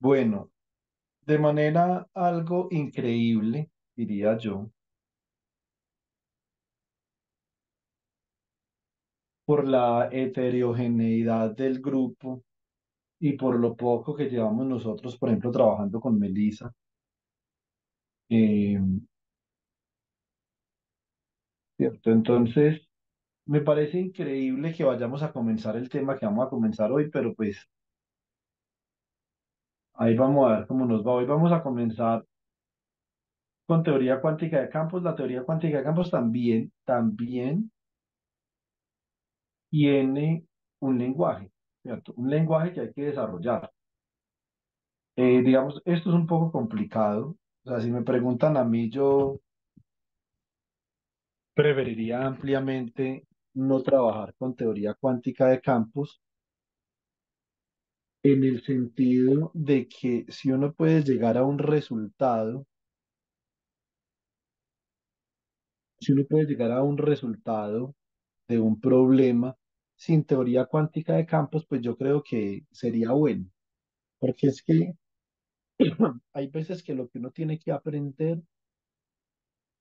Bueno, de manera algo increíble, diría yo, por la heterogeneidad del grupo y por lo poco que llevamos nosotros, por ejemplo, trabajando con Melissa. eh, ¿cierto? Entonces, me parece increíble que vayamos a comenzar el tema que vamos a comenzar hoy, pero pues ahí vamos a ver cómo nos va. Hoy vamos a comenzar con teoría cuántica de campos. La teoría cuántica de campos también, también tiene un lenguaje. Un lenguaje que hay que desarrollar. Eh, digamos, esto es un poco complicado. O sea, si me preguntan a mí, yo preferiría ampliamente no trabajar con teoría cuántica de campos en el sentido de que si uno puede llegar a un resultado, si uno puede llegar a un resultado de un problema sin teoría cuántica de campos, pues yo creo que sería bueno, porque es que hay veces que lo que uno tiene que aprender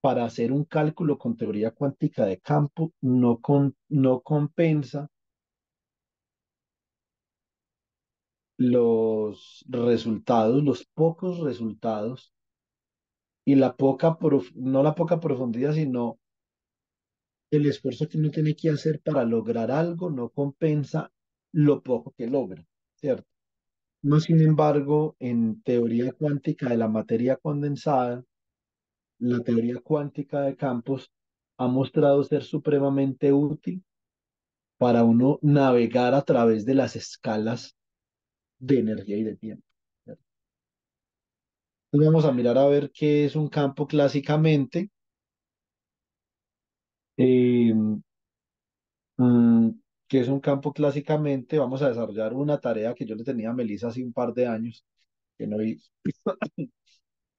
para hacer un cálculo con teoría cuántica de campo no, con, no compensa los resultados, los pocos resultados y la poca, prof- no la poca profundidad, sino el esfuerzo que uno tiene que hacer para lograr algo no compensa lo poco que logra, ¿cierto? No, sin embargo, en teoría cuántica de la materia condensada, la teoría cuántica de campos ha mostrado ser supremamente útil para uno navegar a través de las escalas de energía y de tiempo. Entonces vamos a mirar a ver qué es un campo clásicamente. Eh, mm, qué es un campo clásicamente. Vamos a desarrollar una tarea que yo le tenía a Melissa hace un par de años, que no hice.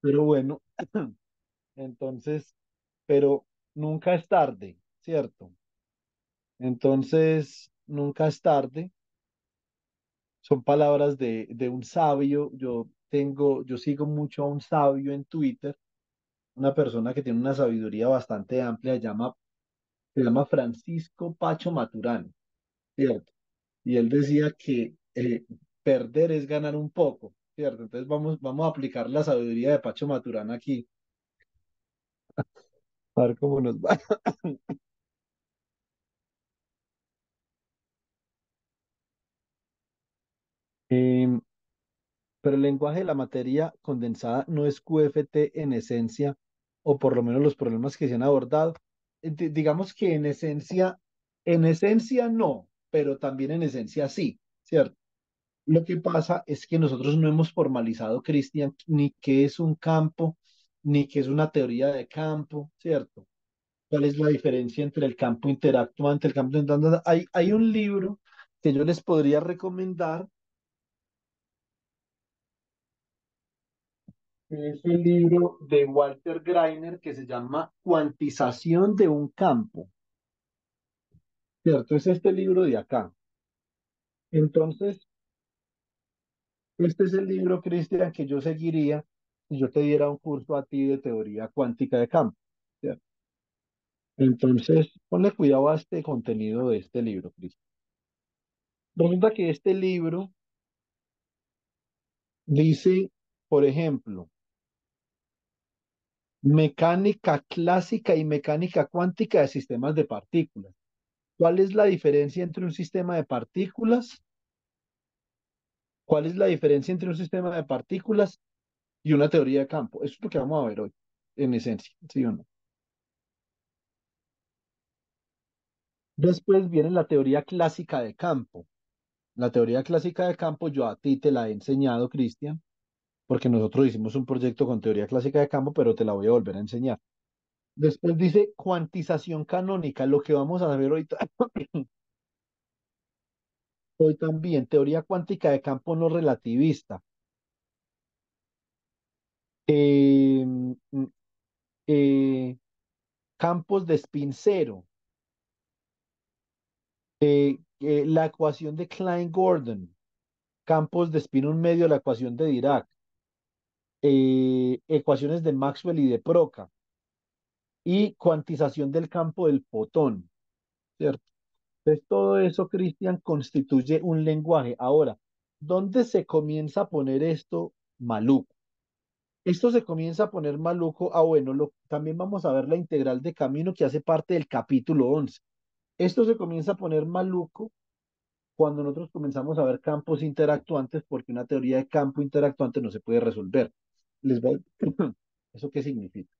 Pero bueno, entonces, pero nunca es tarde, ¿cierto? Entonces, nunca es tarde. Son palabras de, de un sabio. Yo tengo, yo sigo mucho a un sabio en Twitter, una persona que tiene una sabiduría bastante amplia, llama, se llama Francisco Pacho Maturana, ¿cierto? Y él decía que eh, perder es ganar un poco, ¿cierto? Entonces vamos, vamos a aplicar la sabiduría de Pacho Maturana aquí, a ver cómo nos va. Pero el lenguaje de la materia condensada no es QFT en esencia, o por lo menos los problemas que se han abordado. Di- digamos que en esencia, en esencia no, pero también en esencia sí, ¿cierto? Lo que pasa es que nosotros no hemos formalizado, Cristian, ni qué es un campo, ni qué es una teoría de campo, ¿cierto? ¿Cuál es la diferencia entre el campo interactuante, el campo? Hay, hay un libro que yo les podría recomendar, es el libro de Walter Greiner que se llama Cuantización de un campo, ¿cierto? Es este libro de acá. Entonces, este es el libro, Cristian, que yo seguiría si yo te diera un curso a ti de teoría cuántica de campo. ¿cierto? Entonces, ponle cuidado a este contenido de este libro, Cristian. Resulta que este libro dice, por ejemplo, mecánica clásica y mecánica cuántica de sistemas de partículas. ¿Cuál es la diferencia entre un sistema de partículas? ¿Cuál es la diferencia entre un sistema de partículas y una teoría de campo? Eso es lo que vamos a ver hoy, en esencia, ¿sí o no? Después viene la teoría clásica de campo. La teoría clásica de campo yo a ti te la he enseñado, Cristian, porque nosotros hicimos un proyecto con teoría clásica de campo, pero te la voy a volver a enseñar. Después dice cuantización canónica, lo que vamos a ver hoy, hoy también, teoría cuántica de campo no relativista. Eh, mm, eh, campos de spin cero. Eh, eh, la ecuación de Klein-Gordon, campos de espino en medio la ecuación de Dirac, eh, ecuaciones de Maxwell y de Proca, y cuantización del campo del fotón, ¿cierto? Entonces, todo eso, Cristian, constituye un lenguaje. Ahora, ¿dónde se comienza a poner esto maluco? Esto se comienza a poner maluco. Ah, bueno, también vamos a ver la integral de camino que hace parte del capítulo 11. Esto se comienza a poner maluco cuando nosotros comenzamos a ver campos interactuantes, porque una teoría de campo interactuante no se puede resolver. Les voy... ¿Eso qué significa?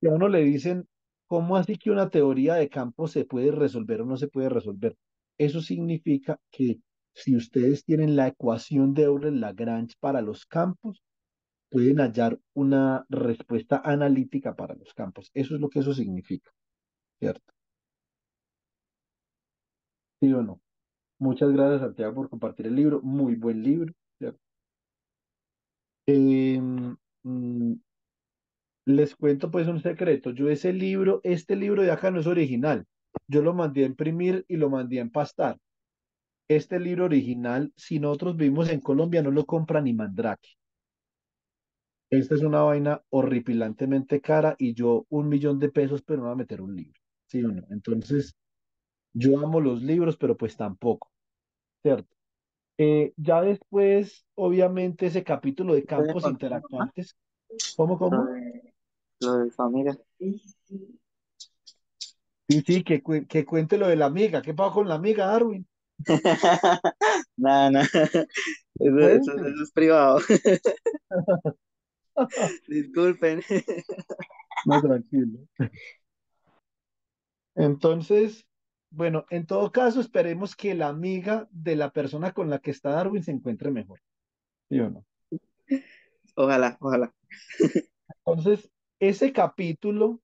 Que a uno le dicen, ¿cómo así que una teoría de campo se puede resolver o no se puede resolver? Eso significa que si ustedes tienen la ecuación de Euler-Lagrange para los campos, pueden hallar una respuesta analítica para los campos. Eso es lo que eso significa, ¿cierto? ¿Sí o no? Muchas gracias, Santiago, por compartir el libro. Muy buen libro, ¿cierto? Em, mm, les cuento pues un secreto. Yo ese libro, este libro de acá no es original. Yo lo mandé a imprimir y lo mandé a empastar. Este libro original, si nosotros vivimos en Colombia, no lo compra ni Mandrake. Esta es una vaina horripilantemente cara y yo un millón de pesos, pero no voy a meter un libro. ¿Sí o no? Entonces, yo amo los libros, pero pues tampoco. ¿Cierto? Eh, ya después, obviamente, ese capítulo de campos interactuantes. ¿Cómo, cómo? Lo de su amiga. Sí, sí, que, que cuente lo de la amiga. ¿Qué pasó con la amiga, Darwin? Nada, nada. Eso, eso, eso es privado. Disculpen. No, tranquilo. Entonces, bueno, en todo caso, esperemos que la amiga de la persona con la que está Darwin se encuentre mejor. ¿Sí o no? Ojalá, ojalá. Entonces, ese capítulo,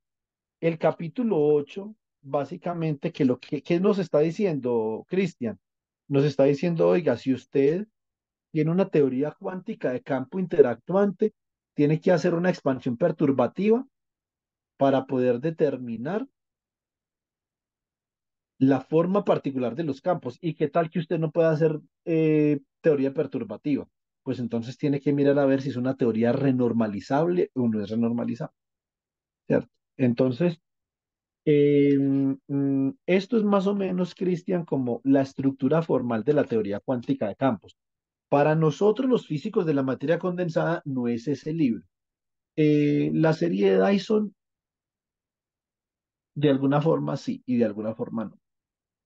el capítulo 8, básicamente, que lo que, ¿qué nos está diciendo, Cristian? Nos está diciendo, oiga, si usted tiene una teoría cuántica de campo interactuante, tiene que hacer una expansión perturbativa para poder determinar la forma particular de los campos. ¿Y qué tal que usted no pueda hacer eh, teoría perturbativa? Pues entonces tiene que mirar a ver si es una teoría renormalizable o no es renormalizable. ¿Cierto? Entonces, em, mm, esto es más o menos, Cristian, como la estructura formal de la teoría cuántica de campos. Para nosotros, los físicos de la materia condensada, no es ese libro. Eh, la serie de Dyson, de alguna forma sí y de alguna forma no.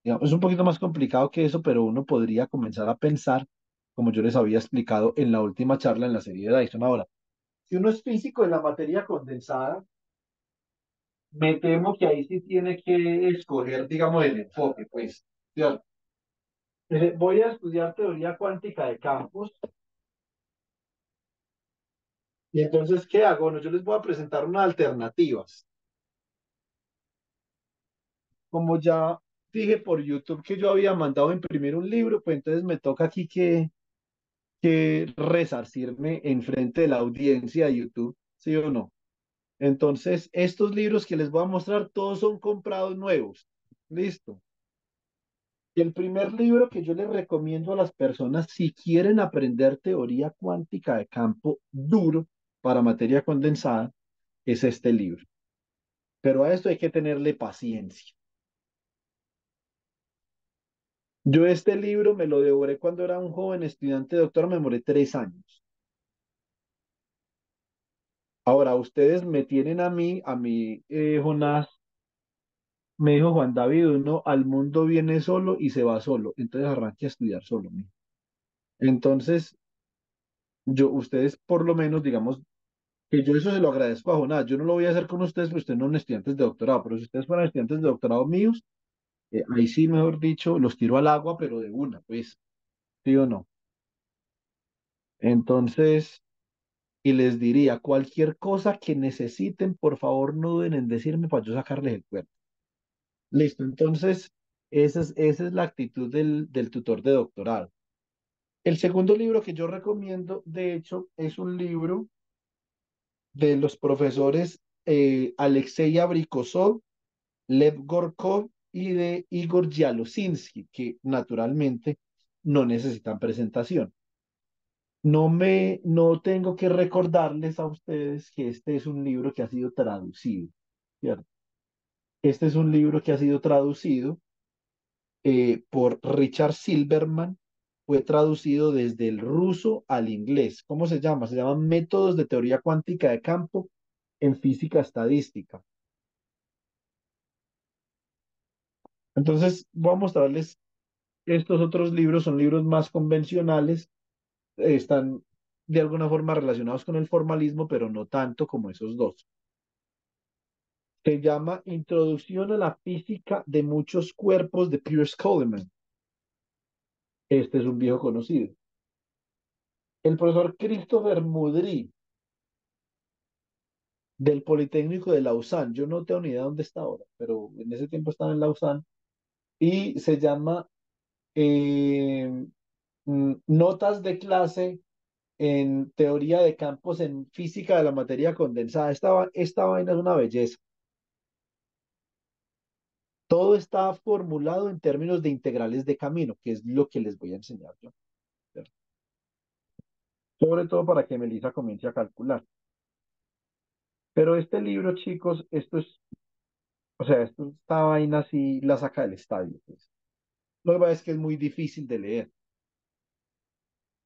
Es un poquito más complicado que eso, pero uno podría comenzar a pensar, como yo les había explicado en la última charla en la serie de Dyson. Ahora, si uno es físico de la materia condensada, me temo que ahí sí tiene que escoger, digamos, el enfoque, pues. Eh, voy a estudiar teoría cuántica de campos. Y entonces, ¿qué hago? Bueno, yo les voy a presentar unas alternativas. Como ya dije por YouTube que yo había mandado imprimir un libro, pues entonces me toca aquí que, que resarcirme en frente de la audiencia de YouTube, ¿sí o no? Entonces, estos libros que les voy a mostrar, todos son comprados nuevos. Listo. Y el primer libro que yo les recomiendo a las personas, si quieren aprender teoría cuántica de campo duro para materia condensada, es este libro. Pero a esto hay que tenerle paciencia. Yo este libro me lo devoré cuando era un joven estudiante doctor, me demoré tres años. Ahora, ustedes me tienen a mí, a mí, eh, Jonás, me dijo Juan David, uno al mundo viene solo y se va solo, entonces arranque a estudiar solo. Entonces, yo, ustedes por lo menos, digamos, que yo eso se lo agradezco a Jonás, yo no lo voy a hacer con ustedes porque ustedes no son estudiantes de doctorado, pero si ustedes fueran estudiantes de doctorado míos, eh, ahí sí, mejor dicho, los tiro al agua, pero de una, pues, ¿sí o no? Entonces, y les diría, cualquier cosa que necesiten, por favor, no duden en decirme para yo sacarles el cuerpo. Listo, entonces, esa es, esa es la actitud del, del tutor de doctorado. El segundo libro que yo recomiendo, de hecho, es un libro de los profesores eh, Alexei Abrikosov, Lev Gorkov y de Igor Yalosinsky, que naturalmente no necesitan presentación. No me, no tengo que recordarles a ustedes que este es un libro que ha sido traducido, ¿cierto? Este es un libro que ha sido traducido eh, por Richard Silverman, fue traducido desde el ruso al inglés. ¿Cómo se llama? Se llama Métodos de Teoría Cuántica de Campo en Física Estadística. Entonces, voy a mostrarles estos otros libros, son libros más convencionales, están de alguna forma relacionados con el formalismo, pero no tanto como esos dos. Se llama Introducción a la Física de Muchos Cuerpos de Pierce Coleman. Este es un viejo conocido. El profesor Christopher Mudry, del Politécnico de Lausanne. Yo no tengo ni idea dónde está ahora, pero en ese tiempo estaba en Lausanne. Y se llama eh, Notas de clase en teoría de campos en física de la materia condensada. Esta, esta vaina es una belleza. Todo está formulado en términos de integrales de camino, que es lo que les voy a enseñar yo. Sobre todo para que Melissa comience a calcular. Pero este libro, chicos, esto es, o sea, esto, esta vaina así la saca del estadio. Pues. Lo que pasa es que es muy difícil de leer.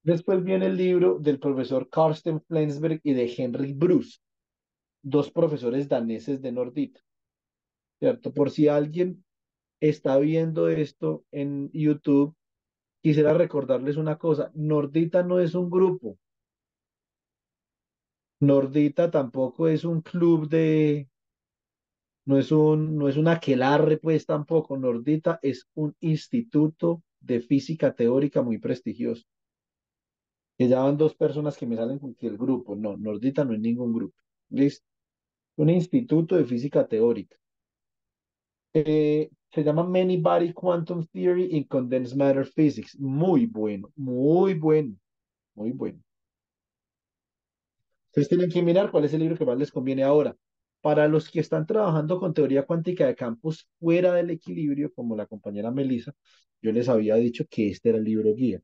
Después viene el libro del profesor Karsten Flensberg y de Henry Bruce, dos profesores daneses de Nordita. ¿Cierto? Por si alguien está viendo esto en YouTube, quisiera recordarles una cosa, Nordita no es un grupo, Nordita tampoco es un club de, no es un, no es aquelarre, pues tampoco. Nordita es un instituto de física teórica muy prestigioso. Que ya van dos personas que me salen con que el grupo. No, Nordita no es ningún grupo. ¿Listo? Un instituto de física teórica. Eh, se llama Many Body Quantum Theory in Condensed Matter Physics. Muy bueno, muy bueno, muy bueno. Ustedes tienen que mirar cuál es el libro que más les conviene ahora. Para los que están trabajando con teoría cuántica de campos fuera del equilibrio, como la compañera Melissa, yo les había dicho que este era el libro guía.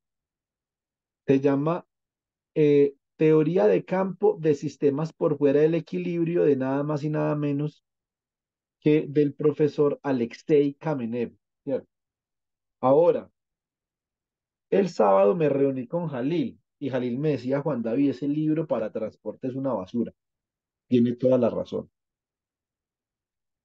Se llama eh, Teoría de campo de sistemas por fuera del equilibrio de nada más y nada menos que del profesor Alexei Kamenev. Ahora, el sábado me reuní con Jalil y Jalil me decía, Juan David, ese libro para transporte es una basura. Tiene toda la razón.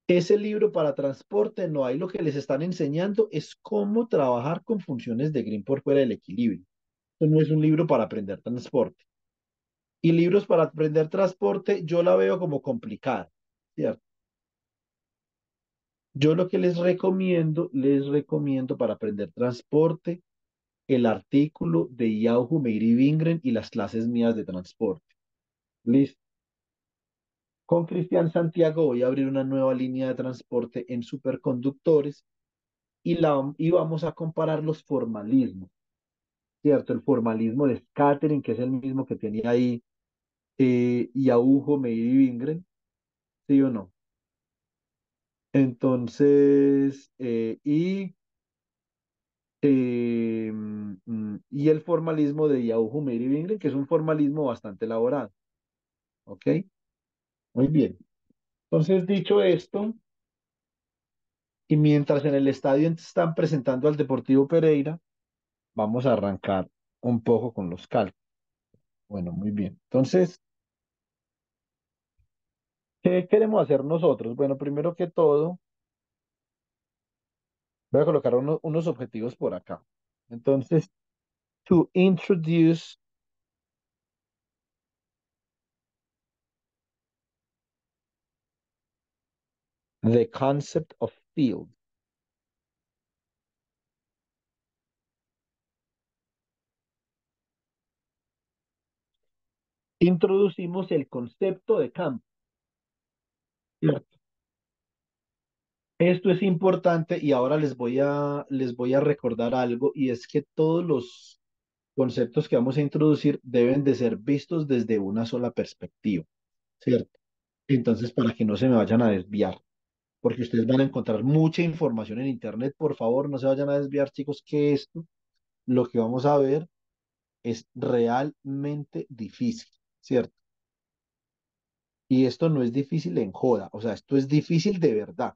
Ese libro para transporte no hay. Lo que les están enseñando es cómo trabajar con funciones de Green por fuera del equilibrio. Esto no es un libro para aprender transporte. Y libros para aprender transporte yo la veo como complicada, ¿cierto? Yo lo que les recomiendo, les recomiendo para aprender transporte, el artículo de Yahoo Meiri Wingren y las clases mías de transporte. Listo. Con Cristian Santiago voy a abrir una nueva línea de transporte en superconductores y, la, y vamos a comparar los formalismos. ¿Cierto? El formalismo de scattering, que es el mismo que tenía ahí eh, Meiri Wingren. ¿Sí o no? Entonces, eh, y eh, mm, y el formalismo de Yahoo Mary Wingren, que es un formalismo bastante elaborado. ¿Ok? Muy bien. Entonces, dicho esto, y mientras en el estadio están presentando al Deportivo Pereira, vamos a arrancar un poco con los cálculos. Bueno, muy bien. Entonces, ¿qué queremos hacer nosotros? Bueno, primero que todo, Voy a colocar unos objetivos por acá. Entonces, to introduce the concept of field. Introducimos el concepto de campo. ¿Cierto? Esto es importante y ahora les voy a, les voy a recordar algo y es que todos los conceptos que vamos a introducir deben de ser vistos desde una sola perspectiva, ¿cierto? Entonces, para que no se me vayan a desviar, porque ustedes van a encontrar mucha información en Internet, por favor, no se vayan a desviar, chicos, que esto lo que vamos a ver es realmente difícil, ¿cierto? Y esto no es difícil en joda, o sea, esto es difícil de verdad,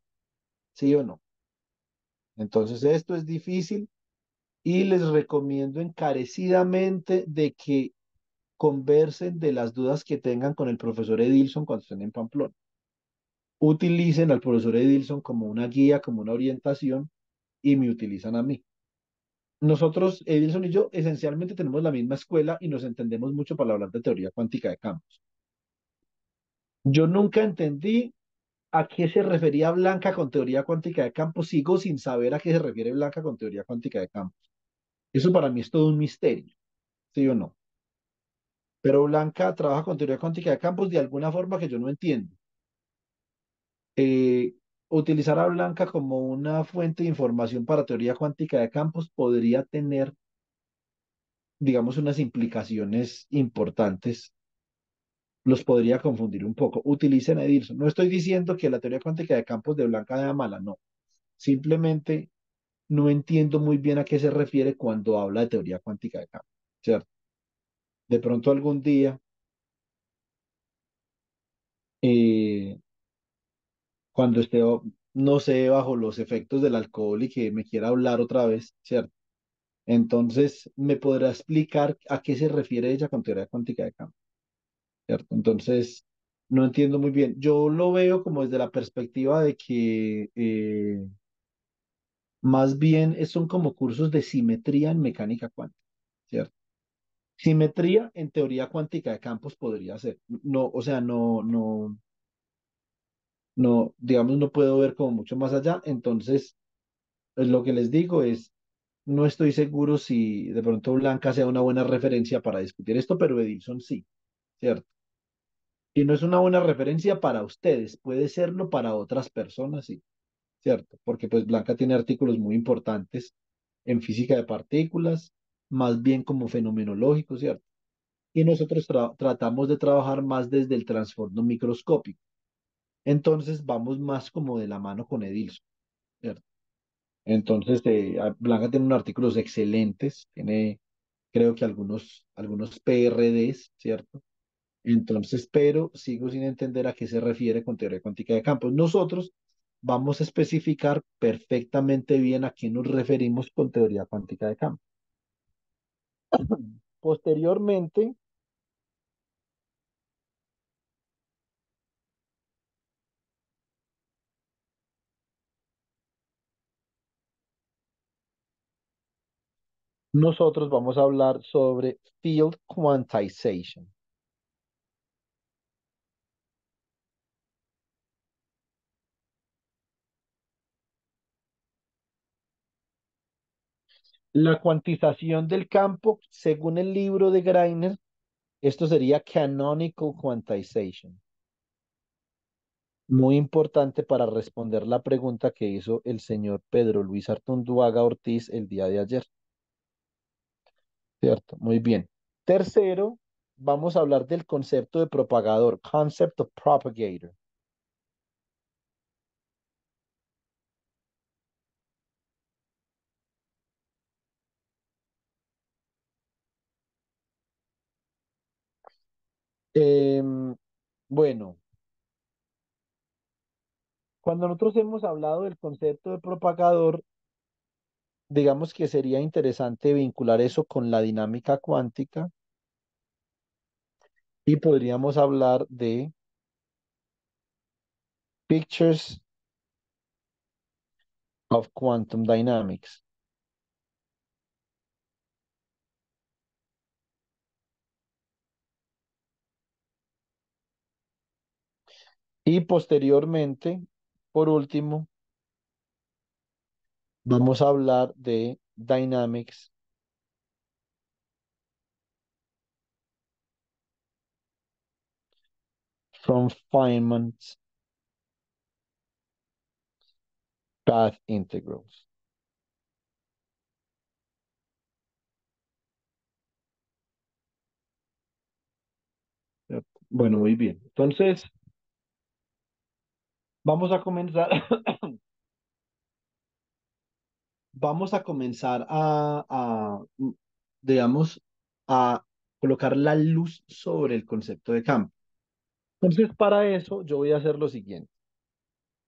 ¿sí o no? Entonces, esto es difícil y les recomiendo encarecidamente de que conversen de las dudas que tengan con el profesor Edilson cuando estén en Pamplona. Utilicen al profesor Edilson como una guía, como una orientación y me utilizan a mí. Nosotros, Edilson y yo, esencialmente tenemos la misma escuela y nos entendemos mucho para hablar de teoría cuántica de campos. Yo nunca entendí a qué se refería Blanca con teoría cuántica de campos. Sigo sin saber a qué se refiere Blanca con teoría cuántica de campos. Eso para mí es todo un misterio, ¿sí o no? Pero Blanca trabaja con teoría cuántica de campos de alguna forma que yo no entiendo. Eh, utilizar a Blanca como una fuente de información para teoría cuántica de campos podría tener, digamos, unas implicaciones importantes. Los podría confundir un poco. Utilicen a Edilson. No estoy diciendo que la teoría cuántica de campos de Blanca sea mala, no. Simplemente no entiendo muy bien a qué se refiere cuando habla de teoría cuántica de campos, ¿cierto? De pronto algún día eh, cuando esté, no sé, bajo los efectos del alcohol y que me quiera hablar otra vez, ¿cierto? Entonces, me podrá explicar a qué se refiere ella con teoría cuántica de campo, ¿cierto? Entonces, no entiendo muy bien. Yo lo veo como desde la perspectiva de que eh, más bien son como cursos de simetría en mecánica cuántica, ¿cierto? Simetría en teoría cuántica de campos podría ser. No, o sea, no, no, no, digamos, no puedo ver como mucho más allá. Entonces, pues lo que les digo es, no estoy seguro si de pronto Blanca sea una buena referencia para discutir esto, pero Edilson sí, ¿cierto? Y no es una buena referencia para ustedes, puede serlo para otras personas, sí, ¿cierto? Porque pues Blanca tiene artículos muy importantes en física de partículas, más bien como fenomenológico, ¿cierto? Y nosotros tratamos de trabajar más desde el trasfondo microscópico. Entonces vamos más como de la mano con Edilson. Entonces, eh, Blanca tiene unos artículos excelentes, tiene creo que algunos, algunos PRDs, ¿cierto? Entonces, pero sigo sin entender a qué se refiere con teoría cuántica de campos. Nosotros vamos a especificar perfectamente bien a qué nos referimos con teoría cuántica de campos. Posteriormente, nosotros vamos a hablar sobre field quantization. La cuantización del campo, según el libro de Greiner, esto sería canonical quantization. Muy importante para responder la pregunta que hizo el señor Pedro Luis Artunduaga Ortiz el día de ayer. Cierto, muy bien. Tercero, vamos a hablar del concepto de propagador, concept of propagator. Em, bueno, cuando nosotros hemos hablado del concepto de propagador, digamos que sería interesante vincular eso con la dinámica cuántica y podríamos hablar de pictures of quantum dynamics. Y posteriormente, por último, vamos a hablar de dynamics from Feynman's path integrals. Bueno, muy bien. Entonces, vamos a comenzar. vamos a comenzar a, a, mm, digamos, a colocar la luz sobre el concepto de campo. Entonces, para eso, yo voy a hacer lo siguiente.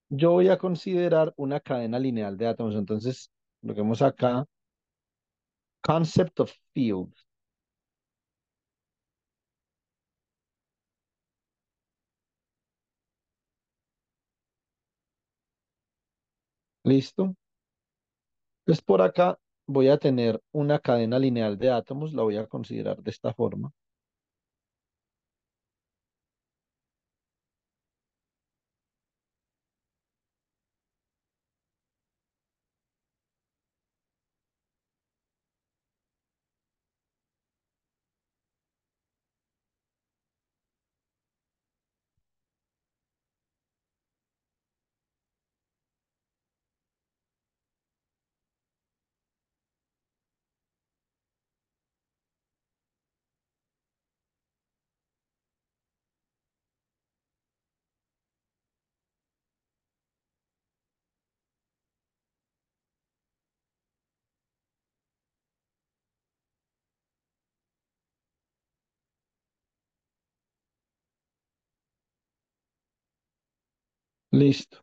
Yo voy a considerar una cadena lineal de átomos. Entonces, lo que vemos acá, concept of field. ¿Listo? Entonces, por acá voy a tener una cadena lineal de átomos, la voy a considerar de esta forma. Listo.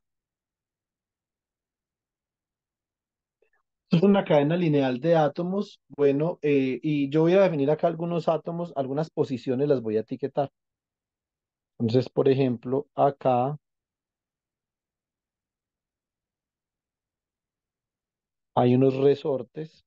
Es una cadena lineal de átomos. Bueno, eh, y yo voy a definir acá algunos átomos, algunas posiciones las voy a etiquetar. Entonces, por ejemplo, acá hay unos resortes.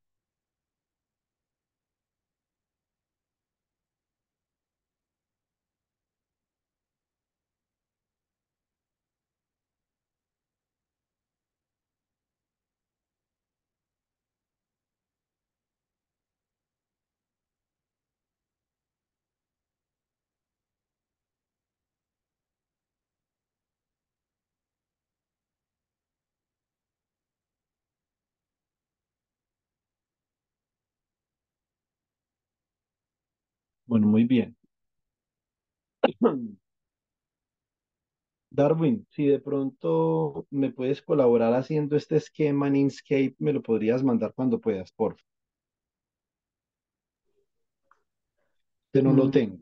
Bueno, muy bien. Darwin, si de pronto me puedes colaborar haciendo este esquema en Inkscape, me lo podrías mandar cuando puedas, por favor. Que no lo Mm, tengo.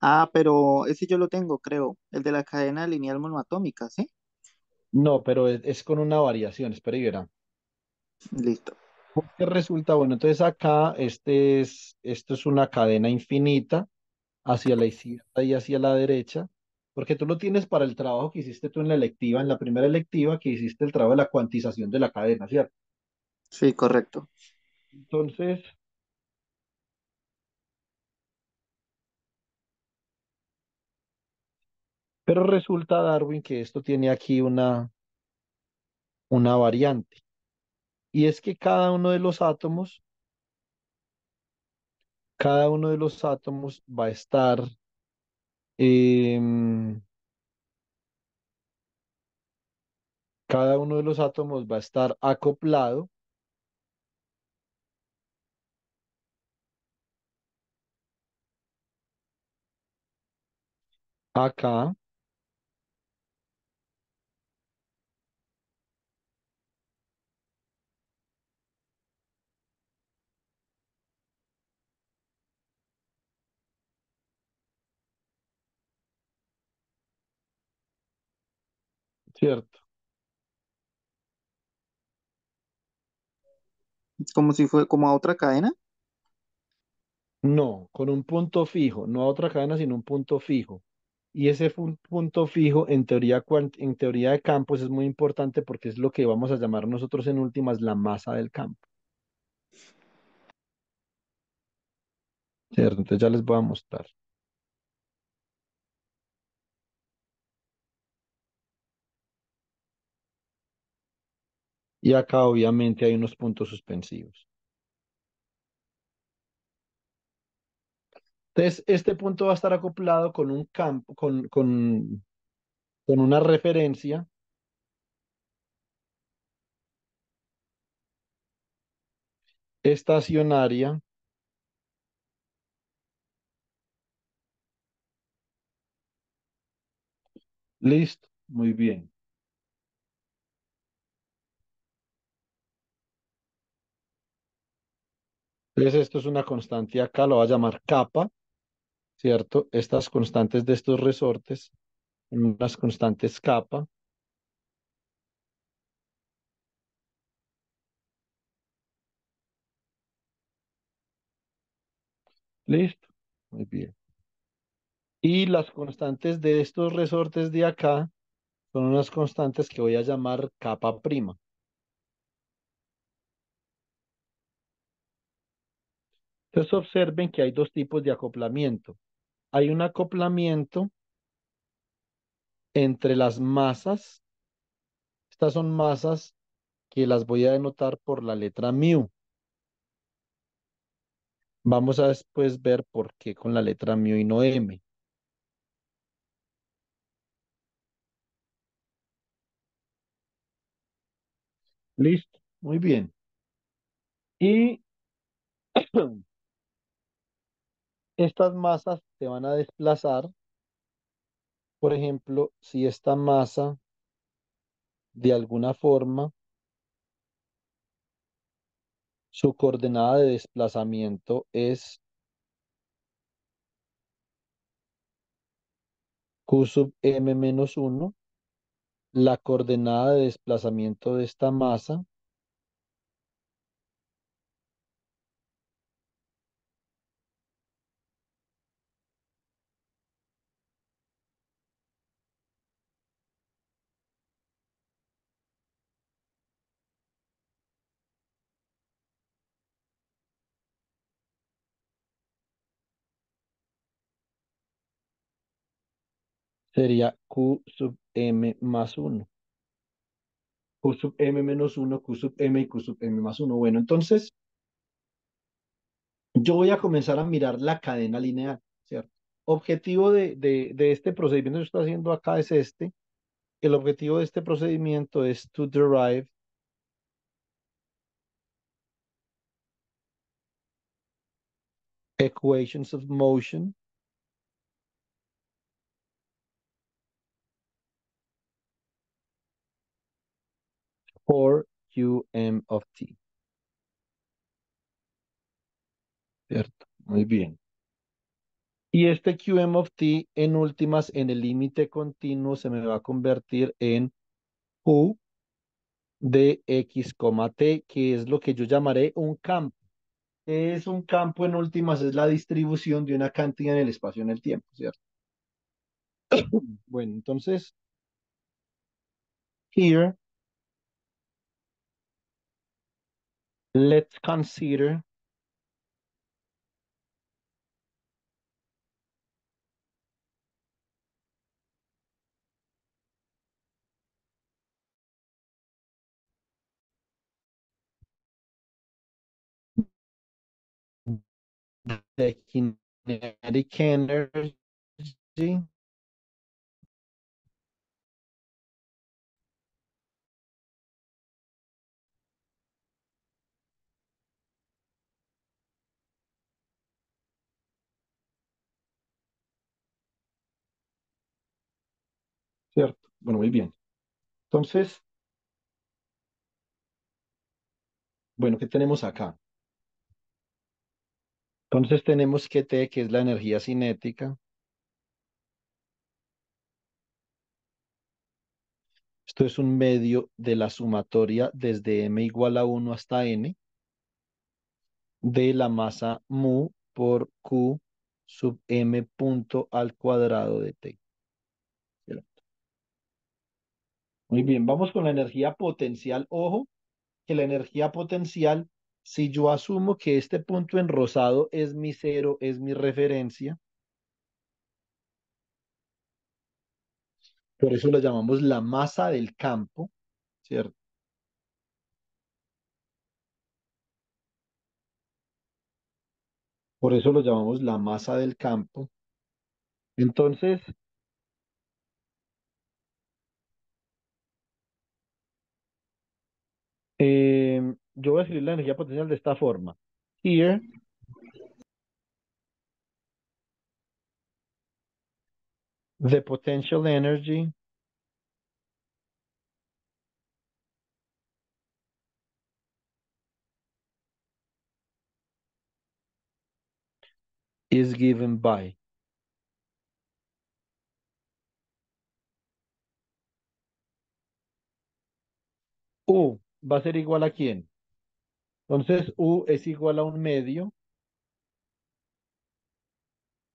Ah, pero ese yo lo tengo, creo. El de la cadena lineal monoatómica, ¿sí? No, pero es, es con una variación, espera y verá. Listo. Porque resulta, bueno, entonces acá este es, esto es una cadena infinita hacia la izquierda y hacia la derecha, porque tú lo tienes para el trabajo que hiciste tú en la electiva, en la primera electiva, que hiciste el trabajo de la cuantización de la cadena, ¿cierto? Sí, correcto. Entonces, pero resulta, Darwin, que esto tiene aquí una, una variante, y es que cada uno de los átomos, cada uno de los átomos va a estar, em, cada uno de los átomos va a estar acoplado acá, ¿cierto? Como si fue como a otra cadena. No, con un punto fijo, no a otra cadena, sino un punto fijo. Y ese fu- punto fijo, en teoría, cuan- en teoría de campos, es muy importante porque es lo que vamos a llamar nosotros en últimas la masa del campo. ¿Cierto? Entonces ya les voy a mostrar. Y acá obviamente hay unos puntos suspensivos. Entonces, este punto va a estar acoplado con un campo, con, con, con una referencia estacionaria Listo, muy bien. Entonces, esto es una constante acá, lo voy a llamar kappa, ¿cierto? Estas constantes de estos resortes, unas constantes kappa. Listo, muy bien. Y las constantes de estos resortes de acá son unas constantes que voy a llamar kappa prima. Entonces observen que hay dos tipos de acoplamiento. Hay un acoplamiento entre las masas. Estas son masas que las voy a denotar por la letra mu. Vamos a después ver por qué con la letra mu y no m. Listo, muy bien. Y estas masas se van a desplazar. Por ejemplo, si esta masa de alguna forma su coordenada de desplazamiento es q sub m menos 1, la coordenada de desplazamiento de esta masa sería q sub m más 1. q sub m menos 1, q sub m y q sub m más 1. Bueno, entonces yo voy a comenzar a mirar la cadena lineal. Objetivo de este procedimiento que estoy haciendo acá es este. El objetivo de este procedimiento es to derive equations of motion for qm of t. ¿Cierto? Muy bien. Y este qm of t en últimas, en el límite continuo, se me va a convertir en q de x, t, que es lo que yo llamaré un campo. ¿Qué es un campo en últimas? Es la distribución de una cantidad en el espacio en el tiempo, ¿cierto? Bueno, entonces, here, let's consider the kinetic energy Bueno, muy bien. Entonces, bueno, ¿qué tenemos acá? Entonces tenemos que T, que es la energía cinética. Esto es un medio de la sumatoria desde m igual a 1 hasta n de la masa mu por q sub m punto al cuadrado de t. Muy bien, vamos con la energía potencial. Ojo, que la energía potencial, si yo asumo que este punto en rosado es mi cero, es mi referencia, por eso lo llamamos la masa del campo, ¿cierto? Por eso lo llamamos la masa del campo. Entonces, eh, yo voy a escribir la energía potencial de esta forma. Here, the potential energy is given by. U va a ser igual a quién? Entonces, U es igual a un medio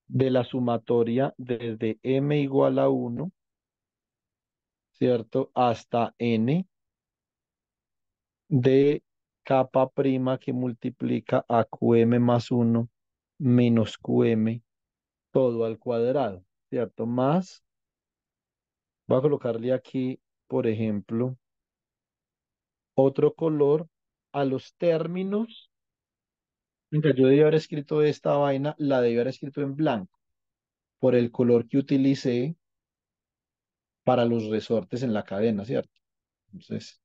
de la sumatoria desde m igual a 1, ¿cierto? Hasta n de capa prima que multiplica a qm más 1 menos qm todo al cuadrado, ¿cierto? Más, voy a colocarle aquí, por ejemplo, otro color a los términos. Mira, yo debía haber escrito esta vaina, la debía haber escrito en blanco, por el color que utilicé para los resortes en la cadena, ¿cierto? Entonces,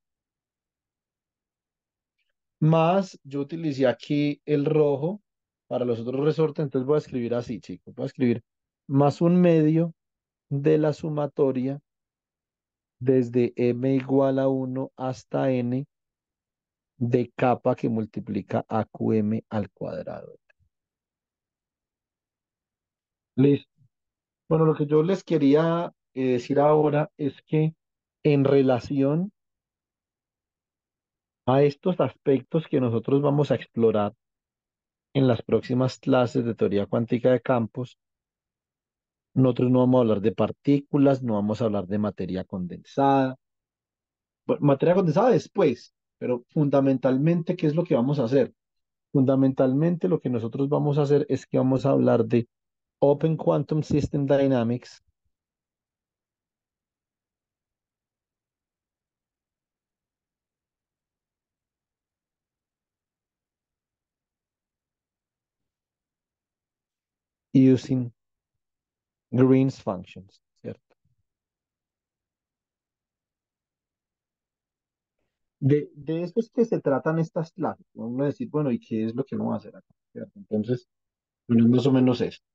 más yo utilicé aquí el rojo para los otros resortes, entonces voy a escribir así, chicos, voy a escribir más un medio de la sumatoria desde m igual a 1 hasta n de capa que multiplica a qm al cuadrado. Listo. Bueno, lo que yo les quería eh, decir ahora es que en relación a estos aspectos que nosotros vamos a explorar en las próximas clases de teoría cuántica de campos, nosotros no vamos a hablar de partículas, no vamos a hablar de materia condensada. Bueno, materia condensada después, pero fundamentalmente, ¿qué es lo que vamos a hacer? Fundamentalmente lo que nosotros vamos a hacer es que vamos a hablar de Open Quantum System Dynamics, using Green's functions, ¿cierto? De, de esto es que se tratan estas clases. Vamos a decir, bueno, ¿y qué es lo que vamos a hacer acá? Entonces, bueno, más o menos esto.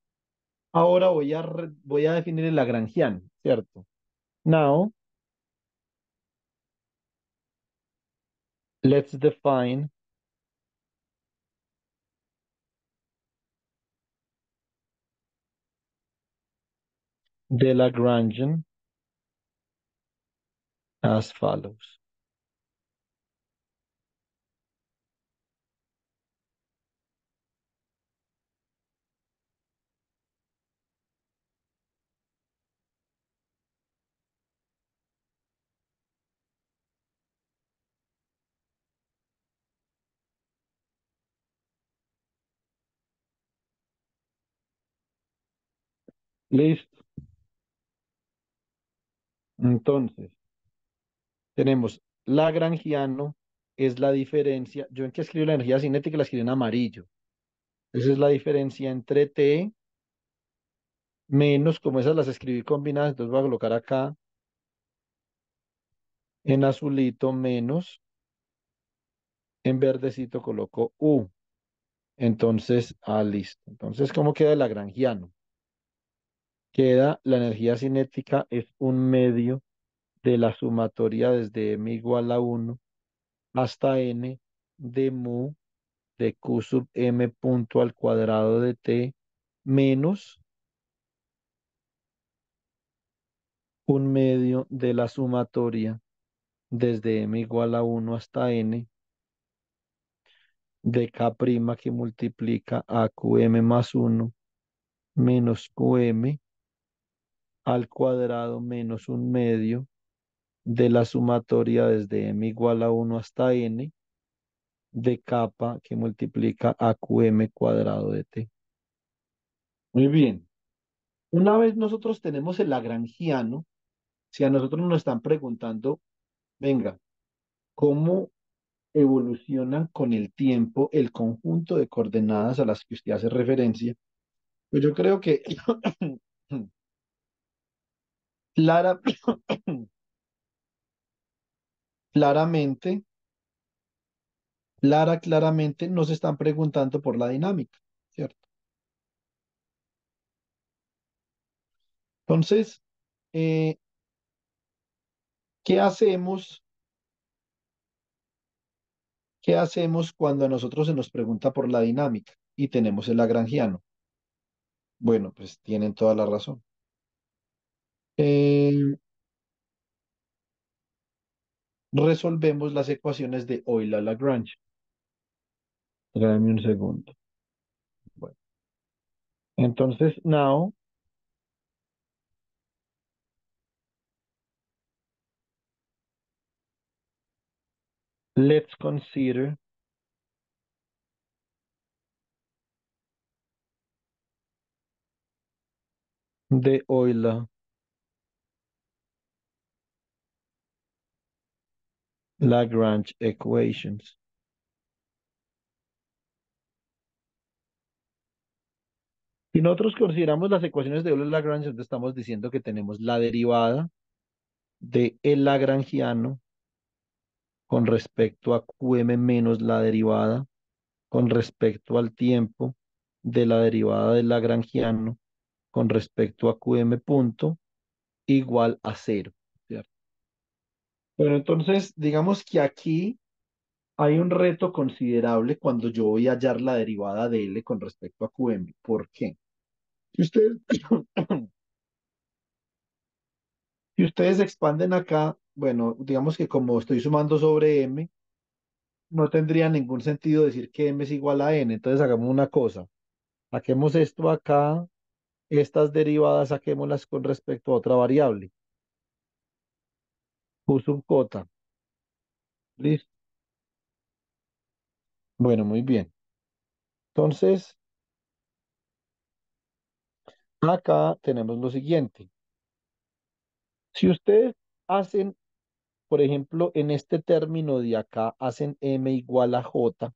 Ahora voy a, voy a definir el Lagrangiano, ¿cierto? Now, let's define the Lagrangian as follows. Listo. Entonces, tenemos Lagrangiano es la diferencia. Yo en que escribo la energía cinética la escribo en amarillo. Esa es la diferencia entre T menos, como esas las escribí combinadas, entonces voy a colocar acá en azulito menos, en verdecito coloco U. Entonces, ah, listo. Entonces, ¿cómo queda el lagrangiano? Queda la energía cinética es un medio de la sumatoria desde m igual a 1 hasta n de mu de q sub m punto al cuadrado de t menos un medio de la sumatoria desde m igual a 1 hasta n de k' que multiplica a qm más 1 menos qm al cuadrado menos un medio de la sumatoria desde m igual a 1 hasta n de capa que multiplica a qm cuadrado de t. Muy bien. Una vez nosotros tenemos el lagrangiano, si a nosotros nos están preguntando, venga, ¿cómo evolucionan con el tiempo el conjunto de coordenadas a las que usted hace referencia? Pues yo creo que clara, claramente, clara, claramente nos están preguntando por la dinámica, ¿cierto? Entonces, eh, ¿qué hacemos? ¿Qué hacemos cuando a nosotros se nos pregunta por la dinámica y tenemos el lagrangiano? Bueno, pues tienen toda la razón. Eh, resolvemos las ecuaciones de Euler-Lagrange. Dame un segundo. Bueno, entonces, now, let's consider the Euler Lagrange equations. Si nosotros consideramos las ecuaciones de Euler Lagrange, entonces estamos diciendo que tenemos la derivada de el lagrangiano con respecto a QM menos la derivada con respecto al tiempo de la derivada del lagrangiano con respecto a QM punto igual a cero. Bueno, entonces digamos que aquí hay un reto considerable cuando yo voy a hallar la derivada de L con respecto a QM. ¿Por qué? Si ustedes, si ustedes expanden acá, bueno, digamos que como estoy sumando sobre M, no tendría ningún sentido decir que M es igual a N. Entonces hagamos una cosa. Saquemos esto acá, estas derivadas saquémoslas con respecto a otra variable. Q sub J. ¿Listo? Bueno, muy bien. Entonces, acá tenemos lo siguiente. Si ustedes hacen, por ejemplo, en este término de acá, hacen M igual a J,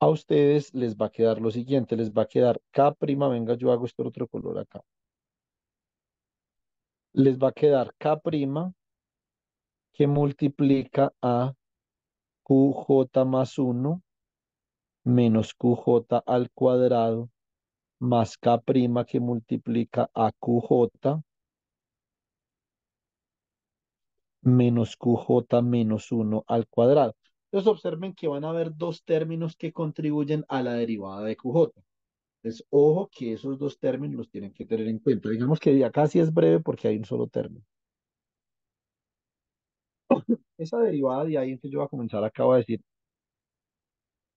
a ustedes les va a quedar lo siguiente, les va a quedar K', venga, yo hago este otro color acá. Les va a quedar K' que multiplica a QJ más 1 menos QJ al cuadrado más K' que multiplica a QJ menos QJ menos 1 al cuadrado. Entonces observen que van a haber dos términos que contribuyen a la derivada de QJ. Entonces, ojo que esos dos términos los tienen que tener en cuenta. Digamos que acá sí es breve porque hay un solo término. Esa derivada de ahí, entonces yo voy a comenzar, acabo de decir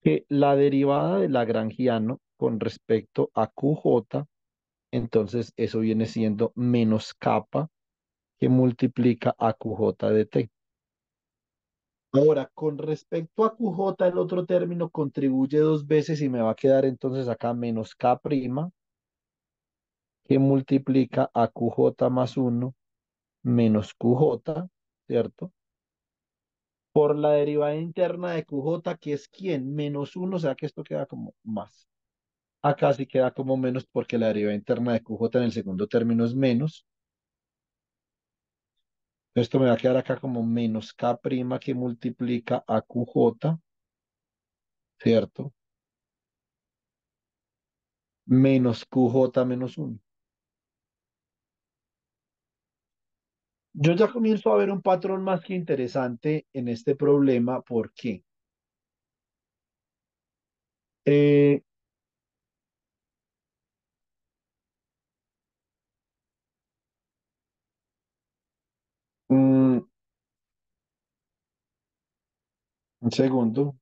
que la derivada del lagrangiano con respecto a QJ, entonces eso viene siendo menos capa que multiplica a QJ de T. Ahora, con respecto a QJ, el otro término contribuye dos veces y me va a quedar entonces acá menos K' que multiplica a QJ más 1 menos QJ, ¿cierto? Por la derivada interna de QJ, que es quién, menos 1, o sea que esto queda como más. Acá sí queda como menos porque la derivada interna de QJ en el segundo término es menos. Esto me va a quedar acá como menos K' que multiplica a QJ, ¿cierto? Menos QJ menos 1. Yo ya comienzo a ver un patrón más que interesante en este problema. ¿Por qué? Eh, mm, un segundo.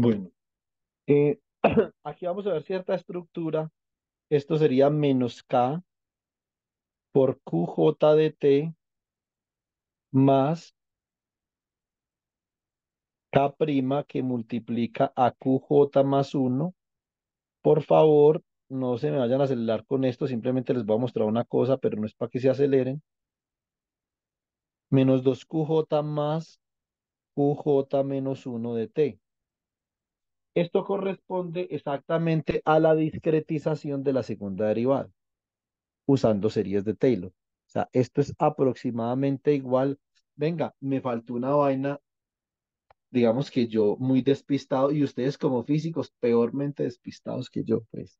Bueno, eh, aquí vamos a ver cierta estructura. Esto sería menos K por QJ de T más K' que multiplica a QJ más 1. Por favor, no se me vayan a acelerar con esto, simplemente les voy a mostrar una cosa, pero no es para que se aceleren. Menos 2QJ más QJ menos 1 de T. Esto corresponde exactamente a la discretización de la segunda derivada, usando series de Taylor. O sea, esto es aproximadamente igual. Venga, me faltó una vaina, digamos que yo muy despistado y ustedes como físicos peormente despistados que yo, pues.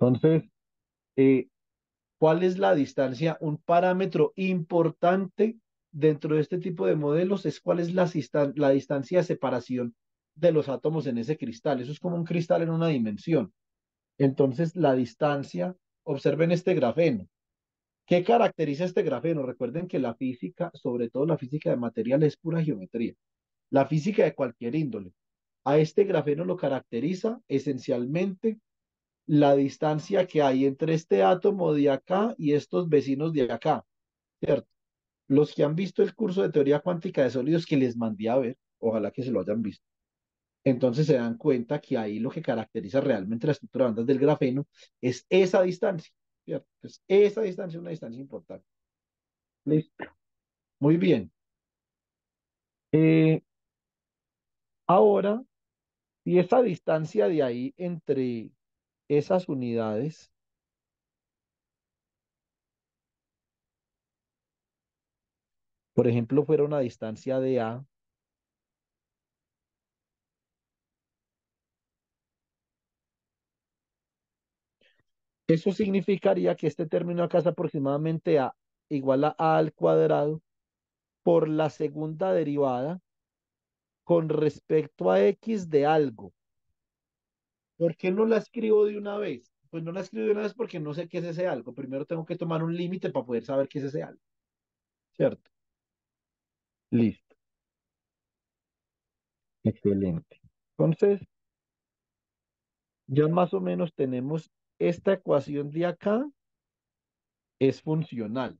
Entonces, eh, ¿cuál es la distancia? Un parámetro importante dentro de este tipo de modelos es cuál es la, la distancia de separación de los átomos en ese cristal. Eso es como un cristal en una dimensión. Entonces, la distancia, observen este grafeno. ¿Qué caracteriza este grafeno? Recuerden que la física, sobre todo la física de materiales, es pura geometría. La física de cualquier índole. A este grafeno lo caracteriza esencialmente la distancia que hay entre este átomo de acá y estos vecinos de acá, ¿cierto? Los que han visto el curso de teoría cuántica de sólidos que les mandé a ver, ojalá que se lo hayan visto, entonces se dan cuenta que ahí lo que caracteriza realmente la estructura de bandas del grafeno es esa distancia, ¿cierto? Entonces, esa distancia es una distancia importante. Listo. Muy bien. Eh, ahora, si esa distancia de ahí entre esas unidades por ejemplo, fuera una distancia de A, eso significaría que este término acá es aproximadamente A igual a A al cuadrado por la segunda derivada con respecto a X de algo. ¿Por qué no la escribo de una vez? Pues no la escribo de una vez porque no sé qué es ese algo. Primero tengo que tomar un límite para poder saber qué es ese algo. ¿Cierto? Listo. Excelente. Entonces, ya más o menos tenemos esta ecuación de acá es funcional.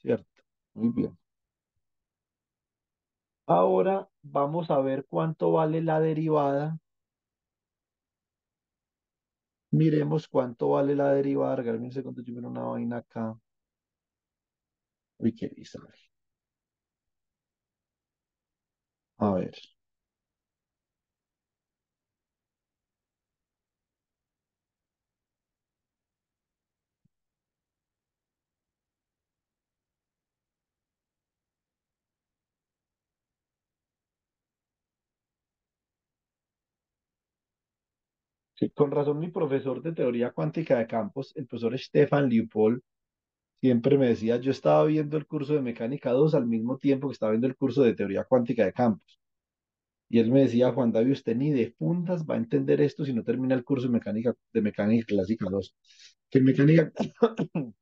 ¿Cierto? Muy bien. Ahora vamos a ver cuánto vale la derivada. Miremos cuánto vale la derivada. Regálame un segundo, yo miro una vaina acá. Uy, qué bizarro. A ver. Con razón, mi profesor de teoría cuántica de campos, el profesor Stefan Leopold, siempre me decía, yo estaba viendo el curso de mecánica 2 al mismo tiempo que estaba viendo el curso de teoría cuántica de campos. Y él me decía, Juan David, usted ni de puntas va a entender esto si no termina el curso de mecánica, de mecánica clásica 2. Que mecánica,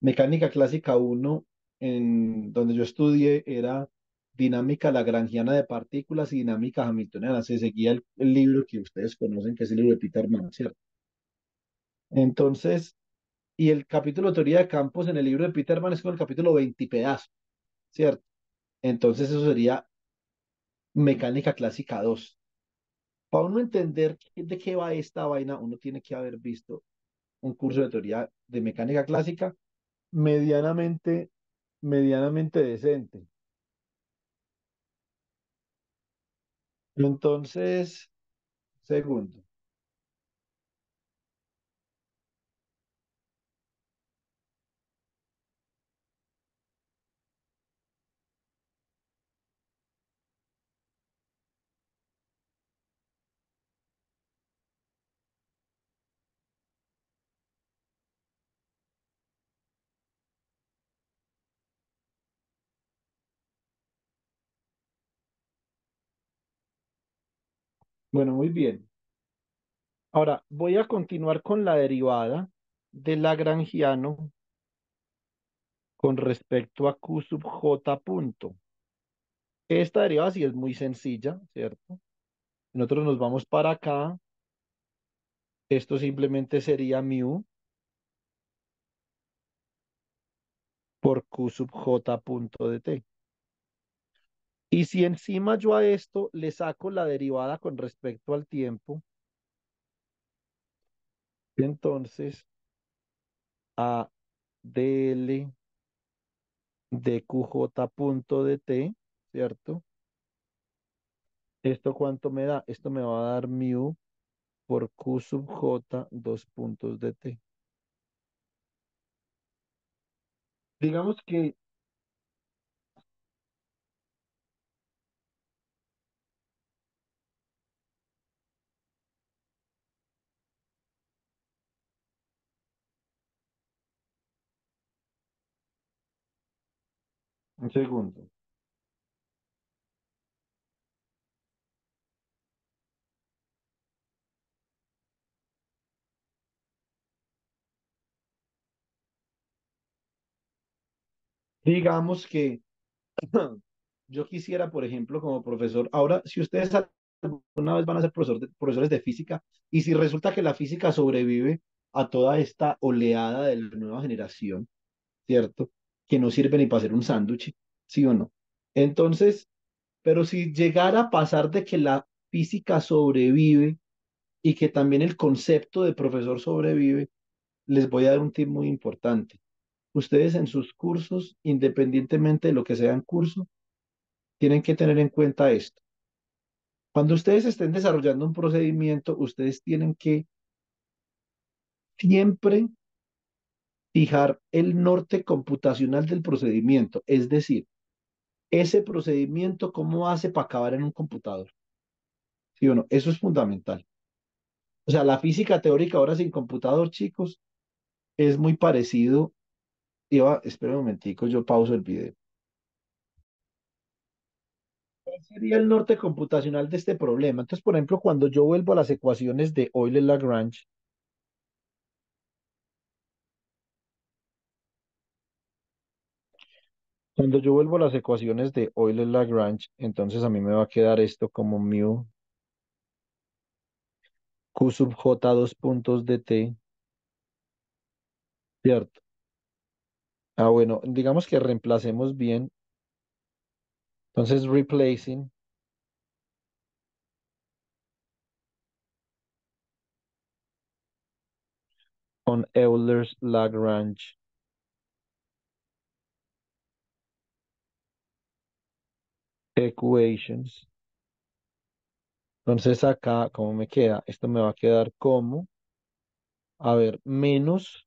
mecánica clásica 1, en donde yo estudié, era dinámica lagrangiana de partículas y dinámica hamiltoniana. Se seguía el, libro que ustedes conocen, que es el libro de Peter Mann, ¿cierto? Entonces, y el capítulo de teoría de campos en el libro de Peter Mann es como el capítulo 20 y pedazo, ¿cierto? Entonces eso sería mecánica clásica 2. Para uno entender de qué va esta vaina, uno tiene que haber visto un curso de teoría de mecánica clásica medianamente, medianamente decente. Entonces, segundo. Bueno, muy bien. Ahora, voy a continuar con la derivada del lagrangiano con respecto a Q sub J punto. Esta derivada sí es muy sencilla, ¿cierto? Nosotros nos vamos para acá. Esto simplemente sería mu por Q sub J punto de T. Y si encima yo a esto le saco la derivada con respecto al tiempo, entonces a dl de qj punto de t, ¿cierto? ¿Esto cuánto me da? Esto me va a dar mu por Q sub J, dos puntos de T. Digamos que, un segundo, digamos que yo quisiera, por ejemplo, como profesor, ahora, si ustedes alguna vez van a ser profesores de física, y si resulta que la física sobrevive a toda esta oleada de la nueva generación, ¿cierto? Que no sirve ni para hacer un sándwich, ¿sí o no? Entonces, pero si llegara a pasar de que la física sobrevive y que también el concepto de profesor sobrevive, les voy a dar un tip muy importante. Ustedes en sus cursos, independientemente de lo que sean curso, tienen que tener en cuenta esto. Cuando ustedes estén desarrollando un procedimiento, ustedes tienen que siempre fijar el norte computacional del procedimiento, es decir, ese procedimiento, ¿cómo hace para acabar en un computador? ¿Sí o no? Eso es fundamental. O sea, la física teórica ahora sin computador, chicos, es muy parecido. Iba, espera un momentico, yo pauso el video. ¿Cuál sería el norte computacional de este problema? Entonces, por ejemplo, cuando yo vuelvo a las ecuaciones de Euler-Lagrange, cuando yo vuelvo a las ecuaciones de Euler-Lagrange, entonces a mí me va a quedar esto como mu q sub j dos puntos de t, ¿cierto? Ah, bueno, digamos que reemplacemos bien. Entonces, replacing on Euler's Lagrange equations. Entonces acá, ¿cómo me queda? Esto me va a quedar como, a ver, menos,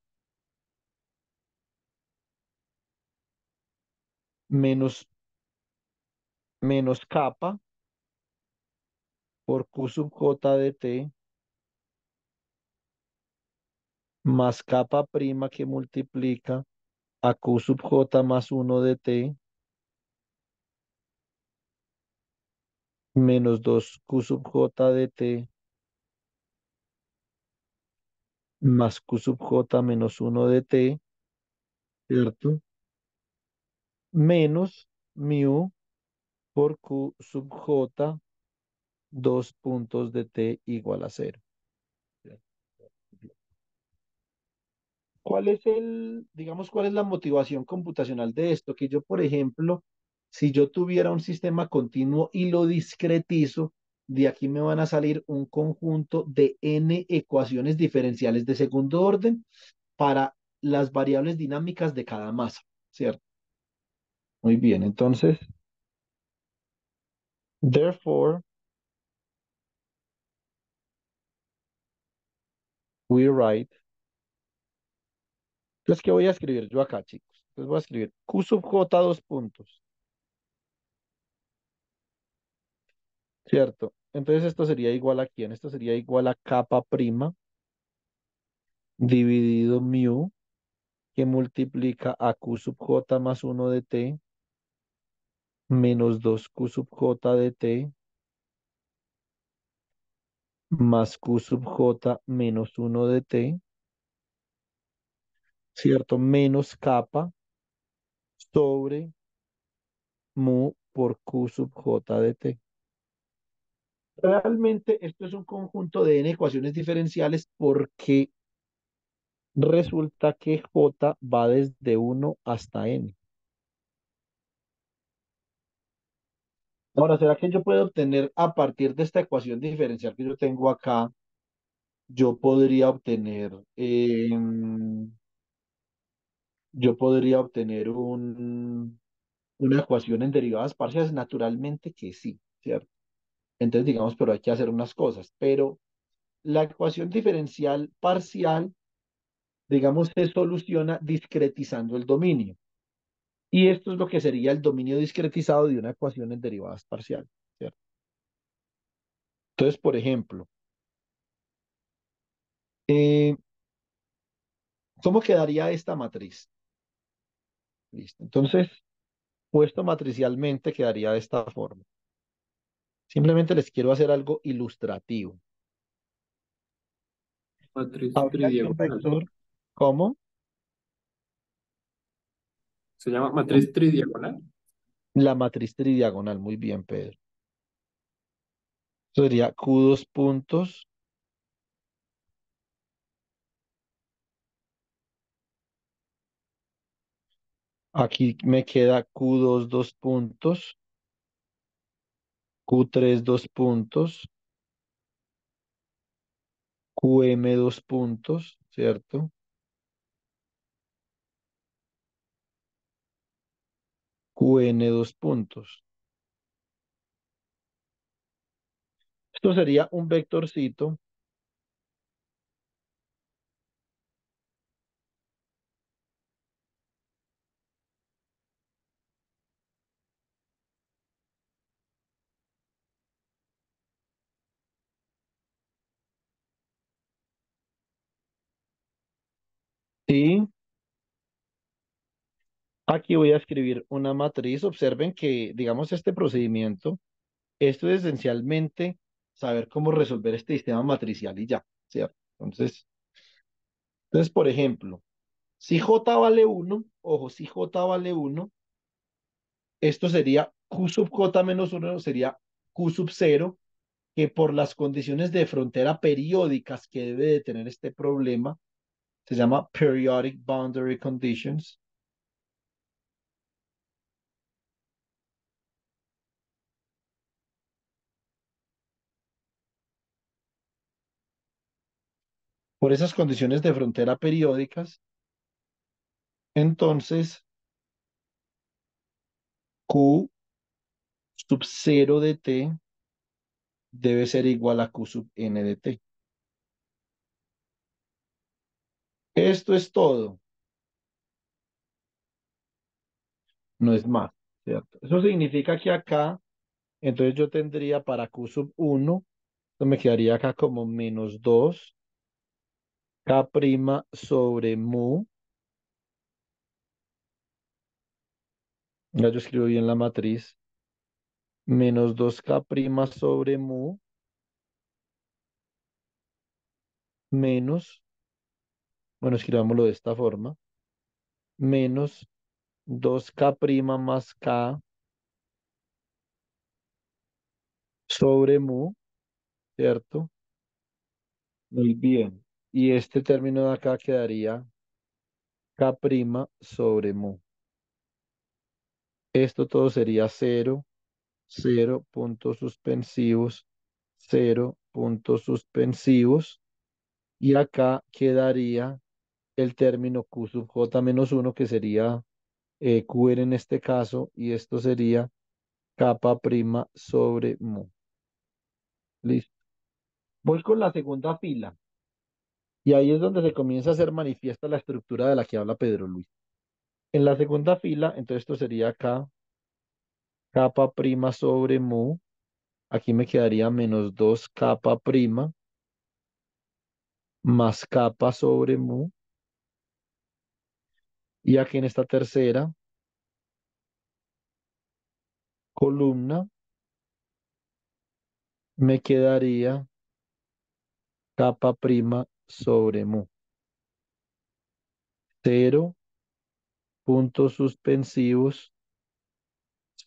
menos, menos capa por Q sub J de T más capa prima que multiplica a Q sub J más 1 de T menos 2 Q sub J de T más Q sub J menos 1 de T, ¿cierto? Menos mu por Q sub J, dos puntos de T igual a cero. ¿Cuál es el, digamos, cuál es la motivación computacional de esto? Que yo, por ejemplo, si yo tuviera un sistema continuo y lo discretizo, de aquí me van a salir un conjunto de n ecuaciones diferenciales de segundo orden para las variables dinámicas de cada masa, ¿cierto? Muy bien, entonces, therefore, we write, entonces, ¿qué voy a escribir yo acá, chicos? Entonces voy a escribir Q sub J dos puntos, ¿cierto? Entonces esto sería igual a quién? Esto sería igual a capa prima dividido mu que multiplica a Q sub J más 1 de T menos 2Q sub J de T más Q sub J menos 1 de T, ¿cierto? Menos capa sobre mu por Q sub J de T. Realmente esto es un conjunto de n ecuaciones diferenciales porque resulta que J va desde 1 hasta n. Ahora, ¿será que yo puedo obtener a partir de esta ecuación diferencial que yo tengo acá, yo podría obtener, em, yo podría obtener un, una ecuación en derivadas parciales? Naturalmente que sí, ¿cierto? Entonces, digamos, pero hay que hacer unas cosas. Pero la ecuación diferencial parcial, digamos, se soluciona discretizando el dominio. Y esto es lo que sería el dominio discretizado de una ecuación en derivadas parciales. ¿cierto? Entonces, por ejemplo, eh, ¿cómo quedaría esta matriz? Listo. Entonces, puesto matricialmente quedaría de esta forma. Simplemente les quiero hacer algo ilustrativo. Matriz tridiagonal. vector, ¿cómo? Se llama matriz tridiagonal. La matriz tridiagonal. Muy bien, Pedro. Sería Q dos puntos. Aquí me queda Q2 dos puntos. Q3 dos puntos. QM dos puntos, ¿cierto? QN dos puntos. Esto sería un vectorcito y aquí voy a escribir una matriz. Observen que, digamos, este procedimiento, esto es esencialmente saber cómo resolver este sistema matricial y ya, ¿cierto? Entonces, entonces, por ejemplo, si J vale 1, ojo, si J vale 1, esto sería Q sub J menos 1, sería Q sub 0, que por las condiciones de frontera periódicas que debe de tener este problema, se llama Periodic Boundary Conditions. Por esas condiciones de frontera periódicas, entonces Q sub 0 de t debe ser igual a Q sub n de t. Esto es todo. No es más, ¿cierto? Eso significa que acá, entonces yo tendría para Q sub 1, esto me quedaría acá como menos 2 K' sobre mu. Ya yo escribo bien la matriz. Menos 2K' sobre mu. Menos, bueno, escribámoslo de esta forma. Menos 2K' más K sobre mu, ¿cierto? Muy bien. Y este término de acá quedaría K' sobre mu. Esto todo sería 0, 0 puntos suspensivos, 0 puntos suspensivos. Y acá quedaría el término Q sub J menos 1, que sería eh, QR en este caso, y esto sería capa prima sobre mu. Listo. Voy con la segunda fila. Y ahí es donde se comienza a hacer manifiesta la estructura de la que habla Pedro Luis. En la segunda fila, entonces esto sería acá, capa prima sobre mu. Aquí me quedaría menos 2 capa prima más capa sobre mu. Y aquí en esta tercera columna me quedaría capa prima sobre mu. Cero puntos suspensivos,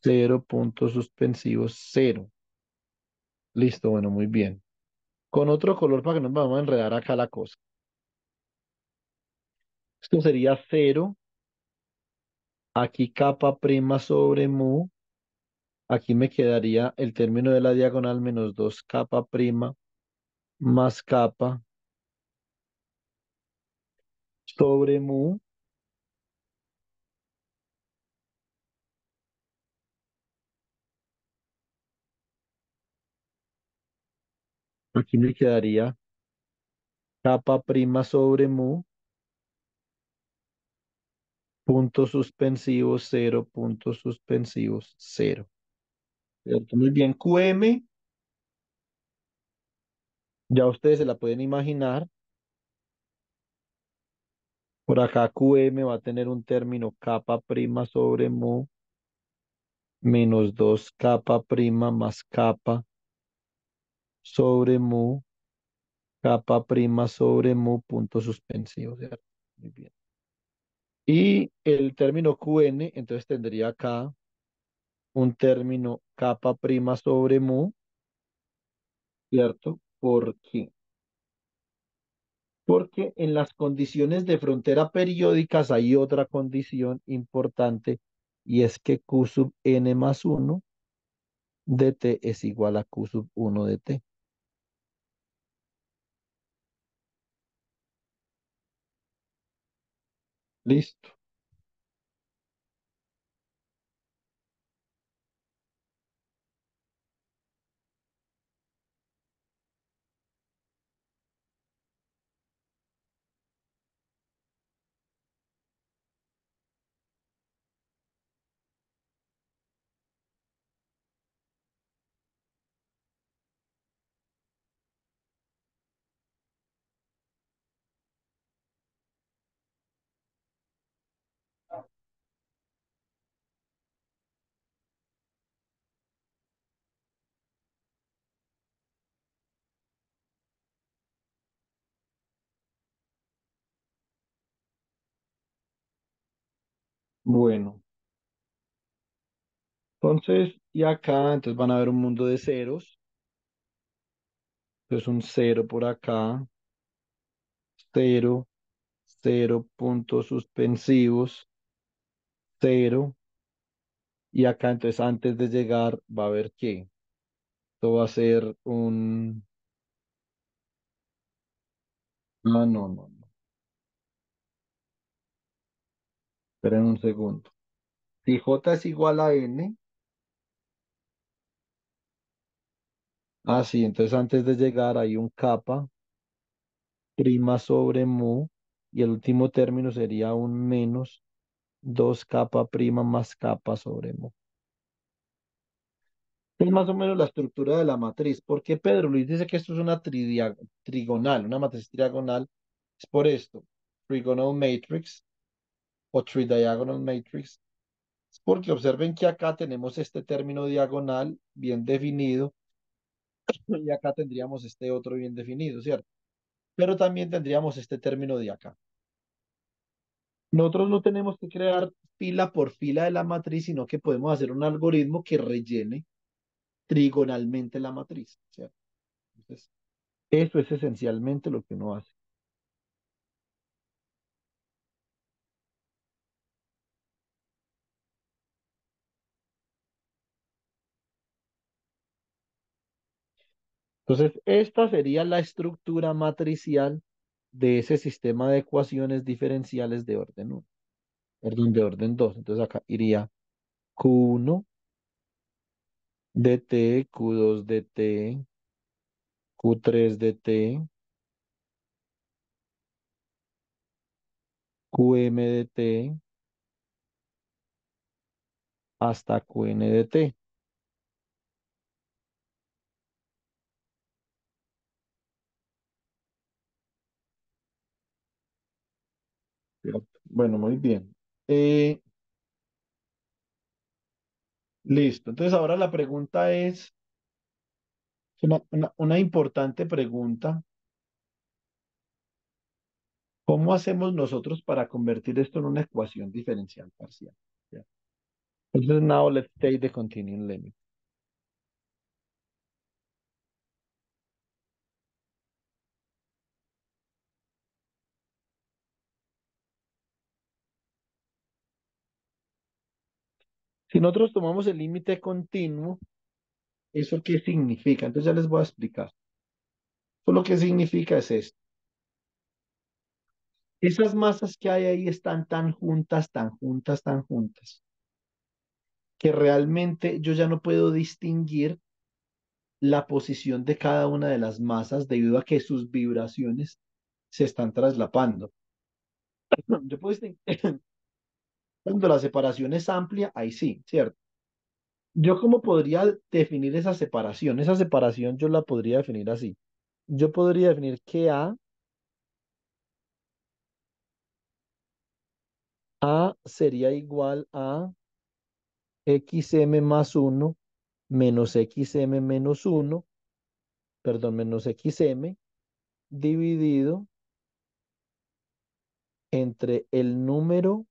cero puntos suspensivos, cero. Listo, bueno, muy bien. Con otro color para que no nos vamos a enredar acá la cosa. Esto sería cero. Aquí capa prima sobre mu. Aquí me quedaría el término de la diagonal menos 2 capa prima más capa sobre mu. Aquí me quedaría capa prima sobre mu, puntos suspensivos cero, puntos suspensivos cero. Muy bien, QM, ya ustedes se la pueden imaginar. Por acá QM va a tener un término capa prima sobre mu menos 2 capa prima más capa sobre mu, capa prima sobre mu, punto suspensivo, ¿cierto? Muy bien. Y el término QN, entonces tendría acá un término capa prima sobre mu, ¿cierto? ¿Por qué? Porque en las condiciones de frontera periódicas hay otra condición importante y es que Q sub n más 1 de t es igual a Q sub 1 de t. Listo. Bueno, entonces, y acá, entonces van a ver un mundo de ceros. Entonces un cero por acá, cero, cero puntos suspensivos, cero. Y acá, entonces, antes de llegar, va a haber que esto va a ser un... Ah, no, no, no. Esperen un segundo. Si J es igual a N, ah, sí, entonces antes de llegar hay un capa prima sobre mu y el último término sería un menos 2 capa prima más capa sobre mu. Es más o menos la estructura de la matriz. ¿Por qué Pedro Luis dice que esto es una trigonal, una matriz trigonal? Es por esto. Trigonal matrix o tridiagonal matrix. Es porque observen que acá tenemos este término diagonal bien definido y acá tendríamos este otro bien definido, ¿cierto? Pero también tendríamos este término de acá. Nosotros no tenemos que crear fila por fila de la matriz, sino que podemos hacer un algoritmo que rellene trigonalmente la matriz, ¿cierto? Entonces, eso es esencialmente lo que uno hace. Entonces, esta sería la estructura matricial de ese sistema de ecuaciones diferenciales de orden 1, perdón, de orden 2. Entonces acá iría Q1 de T, Q2 de T, Q3 de T, QM de T, hasta QN de T. ¿cierto? Bueno, muy bien. Eh, listo. Entonces ahora la pregunta es, una, una, importante pregunta. ¿Cómo hacemos nosotros para convertir esto en una ecuación diferencial parcial? Entonces, now let's take the continuing limit. Si nosotros tomamos el límite continuo, ¿eso qué significa? Entonces ya les voy a explicar. Eso lo que significa es esto. Esas masas que hay ahí están tan juntas, tan juntas, tan juntas, que realmente yo ya no puedo distinguir la posición de cada una de las masas debido a que sus vibraciones se están traslapando. Yo puedo cuando la separación es amplia, ahí sí, ¿cierto? Yo cómo podría definir esa separación? Esa separación yo la podría definir así. Yo podría definir que A, A sería igual a xm más 1 menos xm menos 1, perdón, menos xm, dividido entre el número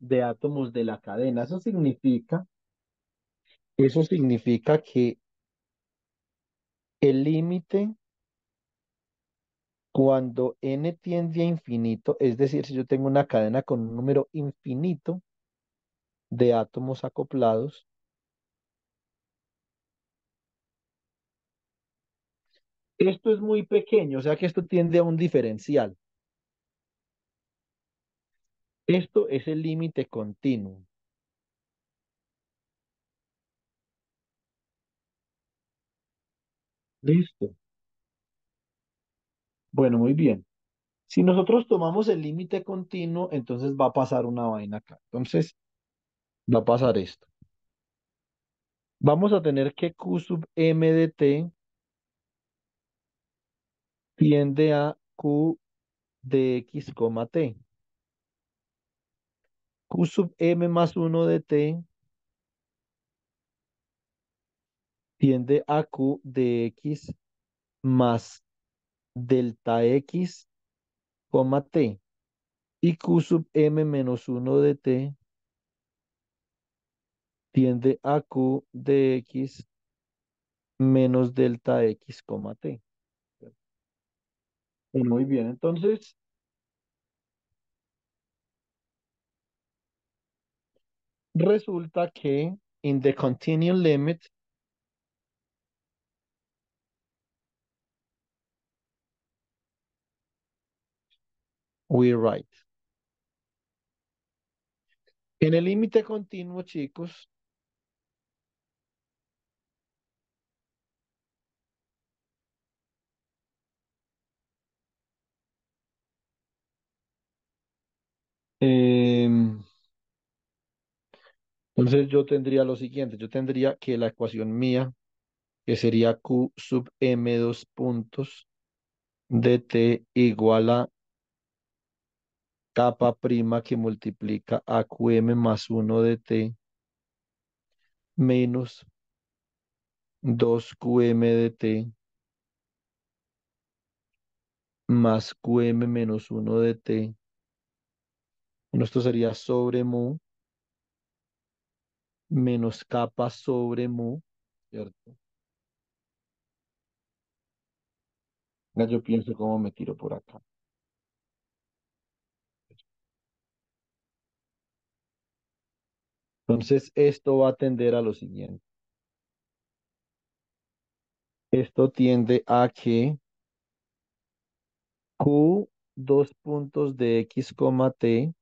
de átomos de la cadena. Eso significa, eso significa que el límite cuando n tiende a infinito, es decir, si yo tengo una cadena con un número infinito de átomos acoplados, esto es muy pequeño, o sea que esto tiende a un diferencial. Esto es el límite continuo. Listo. Bueno, muy bien. Si nosotros tomamos el límite continuo, entonces va a pasar una vaina acá. Entonces, va a pasar esto. Vamos a tener que Q sub m de t tiende a Q de x, t. Q sub m más 1 de t tiende a Q de x más delta x, t. Y Q sub m menos 1 de t tiende a Q de x menos delta x, t. Muy bien, entonces resulta que in the continuum limit we write. En el límite continuo, chicos, em, entonces yo tendría lo siguiente, yo tendría que la ecuación mía, que sería Q sub M dos puntos de T igual a capa prima que multiplica a QM más 1 de T menos 2QM de T más QM menos 1 de T. Bueno, esto sería sobre mu menos capa sobre mu, ¿cierto? Ya yo pienso cómo me tiro por acá. Entonces, esto va a tender a lo siguiente. Esto tiende a que Q dos puntos de X, T.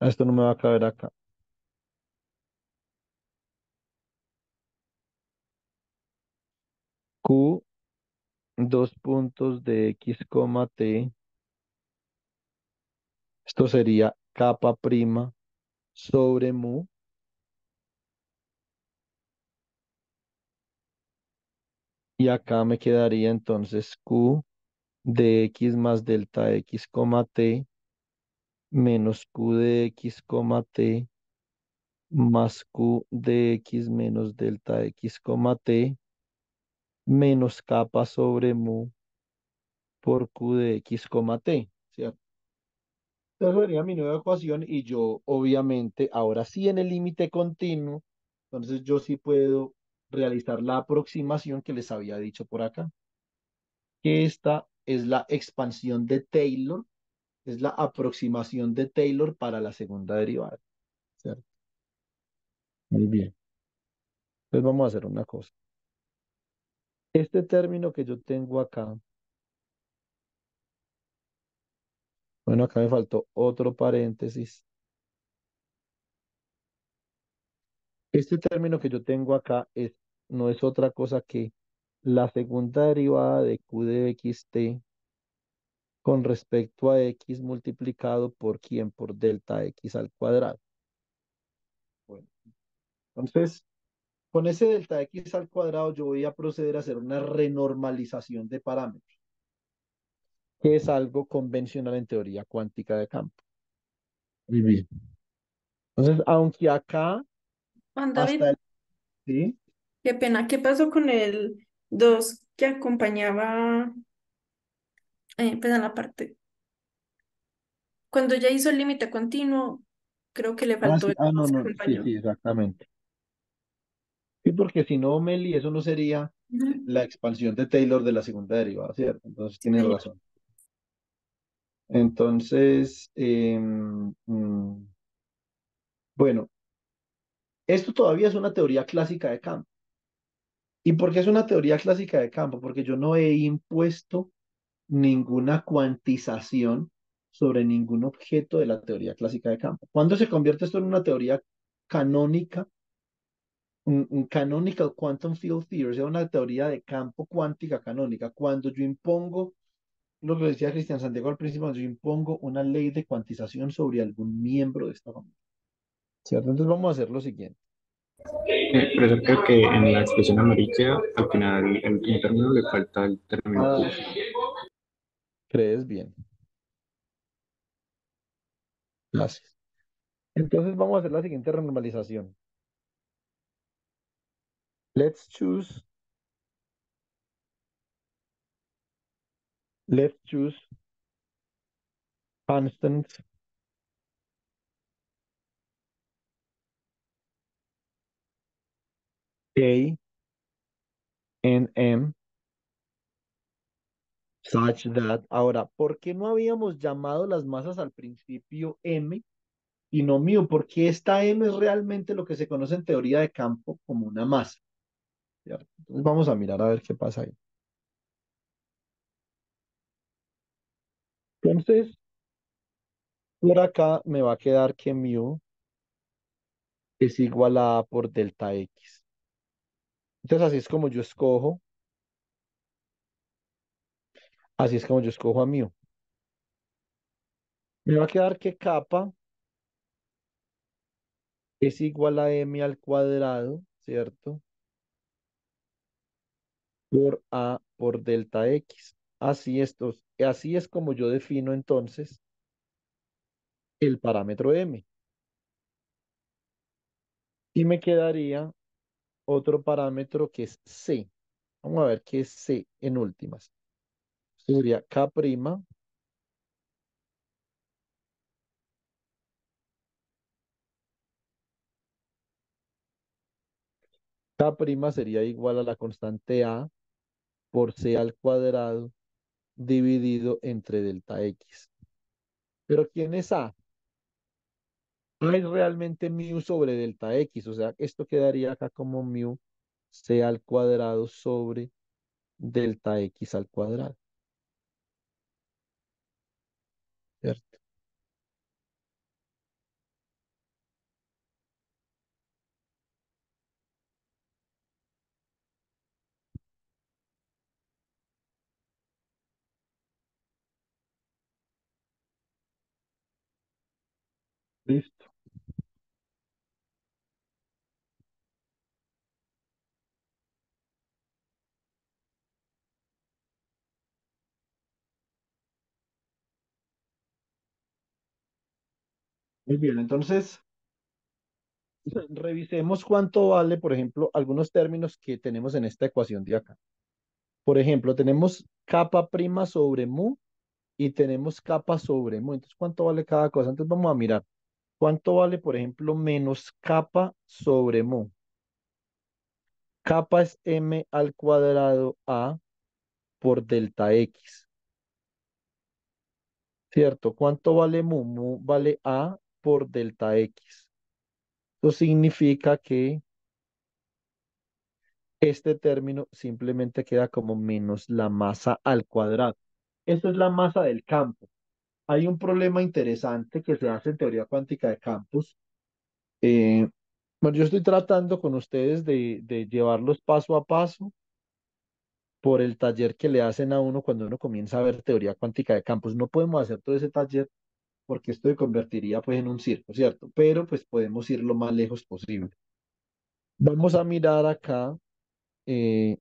Esto no me va a caber acá. Q dos puntos de X, T. Esto sería capa prima sobre mu. Y acá me quedaría entonces Q de X más delta X, T menos Q de X, T más Q de X menos delta X, T menos capa sobre mu por Q de X, T, ¿cierto? Esa sería mi nueva ecuación y yo obviamente ahora sí en el límite continuo, entonces yo sí puedo realizar la aproximación que les había dicho por acá. Que esta es la expansión de Taylor, es la aproximación de Taylor para la segunda derivada. ¿cierto? Muy bien. Entonces vamos a hacer una cosa. Este término que yo tengo acá, bueno, acá me faltó otro paréntesis. Este término que yo tengo acá es no es otra cosa que la segunda derivada de q de xt con respecto a x multiplicado por quién, por delta x al cuadrado. Bueno, entonces, con ese delta x al cuadrado yo voy a proceder a hacer una renormalización de parámetros, que es algo convencional en teoría cuántica de campo. Muy bien. Entonces, aunque acá, David, hasta el... ¿Sí? qué pena, ¿qué pasó con el 2 que acompañaba, eh, pues en la parte, cuando ya hizo el límite continuo, creo que le Ah, faltó sí, el ah, no, no, sí, sí, exactamente. Sí, porque si no, Meli, eso no sería la expansión de Taylor de la segunda derivada, ¿cierto? Entonces tienes razón. Entonces, em, mm, bueno, esto todavía es una teoría clásica de campo. ¿Y por qué es una teoría clásica de campo? Porque yo no he impuesto ninguna cuantización sobre ningún objeto de la teoría clásica de campo. ¿Cuándo se convierte esto en una teoría canónica? Un, un canonical quantum field theory, o sea, una teoría de campo cuántica canónica. Cuando yo impongo lo que decía Cristian Santiago al principio, cuando yo impongo una ley de cuantización sobre algún miembro de esta familia. ¿Cierto? Entonces vamos a hacer lo siguiente. Eh, pero creo que en la expresión amarilla, al final, el último término le falta el término Ah, crees bien. Gracias. Entonces vamos a hacer la siguiente renormalización. Let's choose, let's choose constant A and M such that. Ahora, ¿por qué no habíamos llamado las masas al principio M y no mu? Porque esta M es realmente lo que se conoce en teoría de campo como una masa. Entonces vamos a mirar a ver qué pasa ahí. Entonces, por acá me va a quedar que mu es igual a A por delta X. Entonces así es como yo escojo, así es como yo escojo a mu. Me va a quedar que kappa es igual a m al cuadrado, ¿cierto? Por A por delta X. Así, estos, así es como yo defino entonces el parámetro m. Y me quedaría otro parámetro que es c. Vamos a ver qué es c en últimas. Sería k', k' sería igual a la constante a por c al cuadrado dividido entre delta x. Pero ¿quién es a? A es realmente mu sobre delta x, o sea, esto quedaría acá como mu c al cuadrado sobre delta x al cuadrado. ¿Cierto? Listo. Muy bien, entonces revisemos cuánto vale, por ejemplo, algunos términos que tenemos en esta ecuación de acá. Por ejemplo, tenemos capa prima sobre mu y tenemos capa sobre mu. Entonces, ¿cuánto vale cada cosa? Entonces, vamos a mirar. ¿Cuánto vale, por ejemplo, menos capa sobre mu? Capa es m al cuadrado a por delta x. ¿Cierto? ¿Cuánto vale mu? Mu vale a por delta x. Eso significa que este término simplemente queda como menos la masa al cuadrado. Esta es la masa del campo. Hay un problema interesante que se hace en teoría cuántica de campos, eh, Bueno, yo estoy tratando con ustedes de, llevarlos paso a paso por el taller que le hacen a uno cuando uno comienza a ver teoría cuántica de campos. No podemos hacer todo ese taller porque esto se convertiría pues en un circo, ¿cierto? Pero pues podemos ir lo más lejos posible. Vamos a mirar acá eh,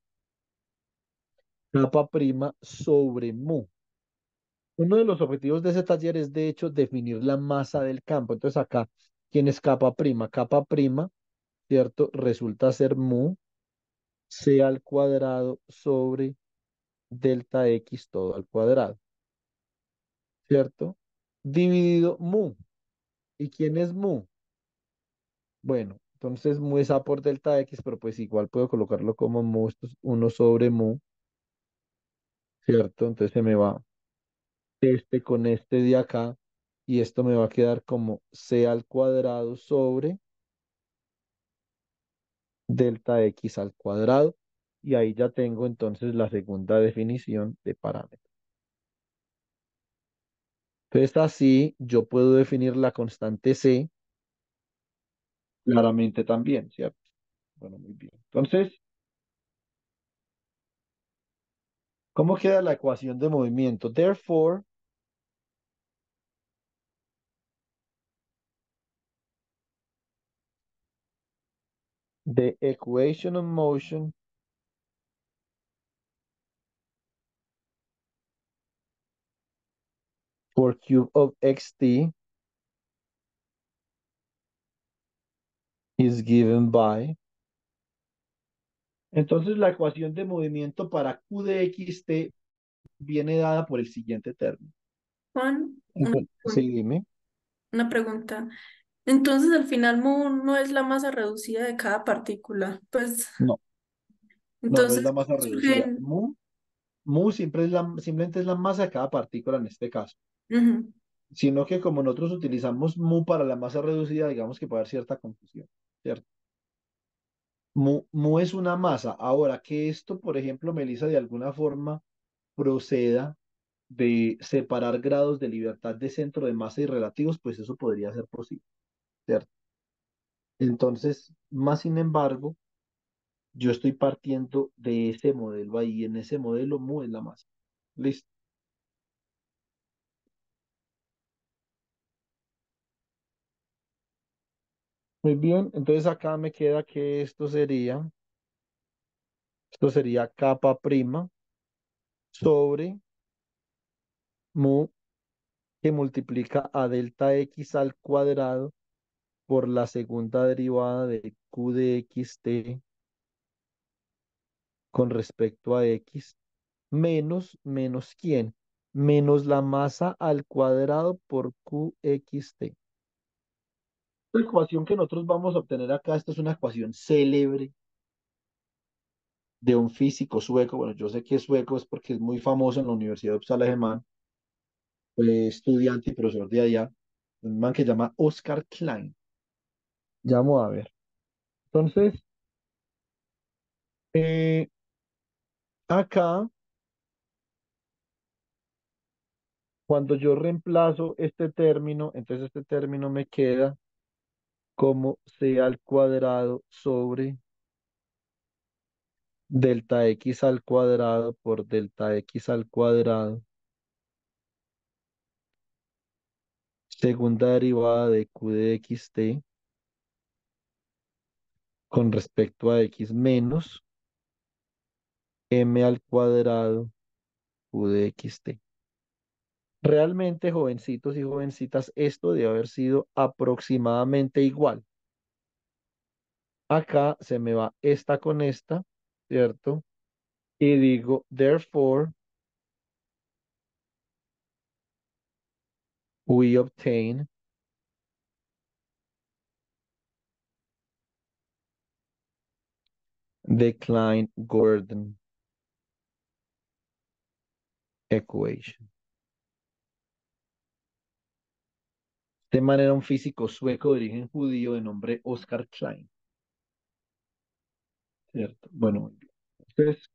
capa prima sobre mu. Uno de los objetivos de ese taller es de hecho definir la masa del campo. Entonces acá, ¿quién es capa prima? Capa prima, ¿cierto? Resulta ser mu c al cuadrado sobre delta x todo al cuadrado, ¿cierto? Dividido mu. ¿Y quién es mu? Bueno, entonces mu es a por delta x, pero pues igual puedo colocarlo como mu, es 1 sobre mu, ¿cierto? Entonces se me va este con este de acá y esto me va a quedar como c al cuadrado sobre delta x al cuadrado y ahí ya tengo entonces la segunda definición de parámetro. Entonces así yo puedo definir la constante c claramente también, ¿cierto? Bueno, muy bien. Entonces, ¿cómo queda la ecuación de movimiento? Therefore, the equation of motion for cube of xt is given by. Entonces la ecuación de movimiento para q de xt viene dada por el siguiente término. Juan, una, Entonces, sí, dime. una pregunta. Entonces, al final, mu no es la masa reducida de cada partícula. Pues, No, no, no es entonces la masa reducida. Mu, mu siempre es la, simplemente es la masa de cada partícula en este caso. Sino que como nosotros utilizamos mu para la masa reducida, digamos que puede haber cierta confusión, ¿cierto? Mu, mu es una masa. Ahora, que esto, por ejemplo, Melissa, de alguna forma proceda de separar grados de libertad de centro de masa y relativos, pues eso podría ser posible, Entonces, más sin embargo, yo estoy partiendo de ese modelo ahí. En ese modelo, mu es la masa. Listo. Muy bien, entonces acá me queda que esto sería, esto sería capa prima sobre mu que multiplica a delta x al cuadrado por la segunda derivada de q de xt con respecto a x menos, menos quién, menos la masa al cuadrado por qxt. La ecuación que nosotros vamos a obtener acá, esta es una ecuación célebre de un físico sueco. Bueno, yo sé que es sueco es porque es muy famoso en la Universidad de Uppsala Germán. Estudiante y profesor de allá. Un man que se llama Oscar Klein. Vamos a ver. Entonces, eh, acá, cuando yo reemplazo este término, entonces este término me queda como c al cuadrado sobre delta x al cuadrado por delta x al cuadrado. Segunda derivada de q de xt con respecto a x menos m al cuadrado q de xt. Realmente, jovencitos y jovencitas, esto debe haber sido aproximadamente igual. Acá se me va esta con esta, ¿cierto? Y digo, therefore, we obtain the Klein-Gordon equation. Este man era un físico sueco de origen judío de nombre Oscar Klein. ¿Cierto? Bueno, muy bien. Entonces,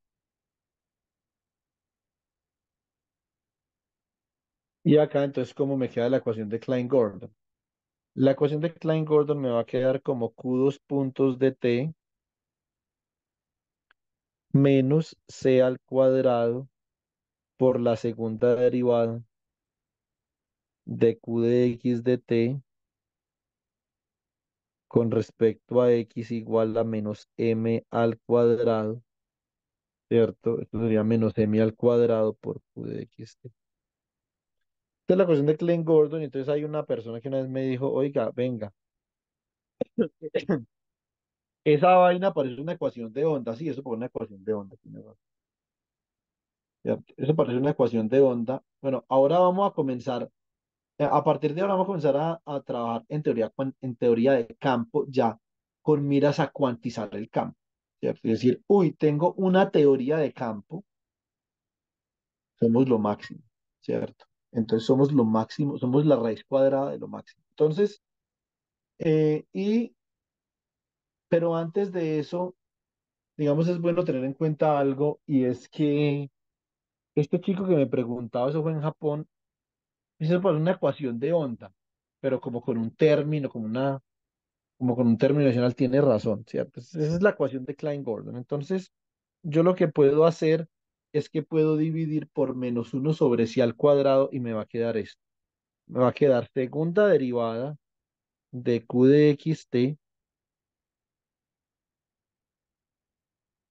y acá entonces, ¿cómo me queda la ecuación de Klein-Gordon? La ecuación de Klein-Gordon me va a quedar como Q2 puntos de T menos C al cuadrado por la segunda derivada de Q de X de T con respecto a X igual a menos M al cuadrado, ¿cierto? Esto sería menos M al cuadrado por Q de X. Esta es la ecuación de Klein-Gordon y entonces hay una persona que una vez me dijo, oiga, venga, esa vaina parece una ecuación de onda, sí, eso parece una ecuación de onda. Eso parece una ecuación de onda. Bueno, ahora vamos a comenzar, eh, a partir de ahora vamos a comenzar a, a trabajar en teoría, en teoría de campo ya con miras a cuantizar el campo. ¿cierto? Es decir, uy, tengo una teoría de campo, somos lo máximo, ¿cierto? Entonces somos lo máximo, somos la raíz cuadrada de lo máximo. Entonces, eh, y, pero antes de eso, digamos, es bueno tener en cuenta algo y es que este chico que me preguntaba, eso fue en Japón, eso fue una ecuación de onda, pero como con un término, como una, como con un término adicional, tiene razón, ¿cierto? Esa es la ecuación de Klein-Gordon. Entonces, yo lo que puedo hacer es que puedo dividir por menos uno sobre c al cuadrado y me va a quedar esto. Me va a quedar segunda derivada de q de xt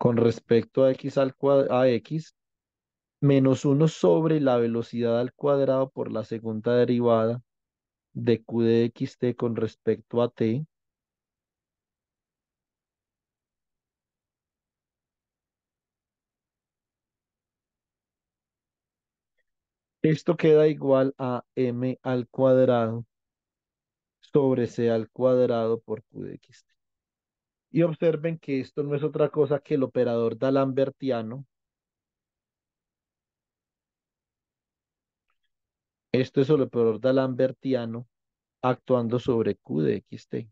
con respecto a x al cuadrado, a x, menos uno sobre la velocidad al cuadrado por la segunda derivada de q de xt con respecto a t, esto queda igual a m al cuadrado sobre c al cuadrado por q de xt. Y observen que esto no es otra cosa que el operador d'Alembertiano. Esto es el operador d'Alembertiano actuando sobre q de xt.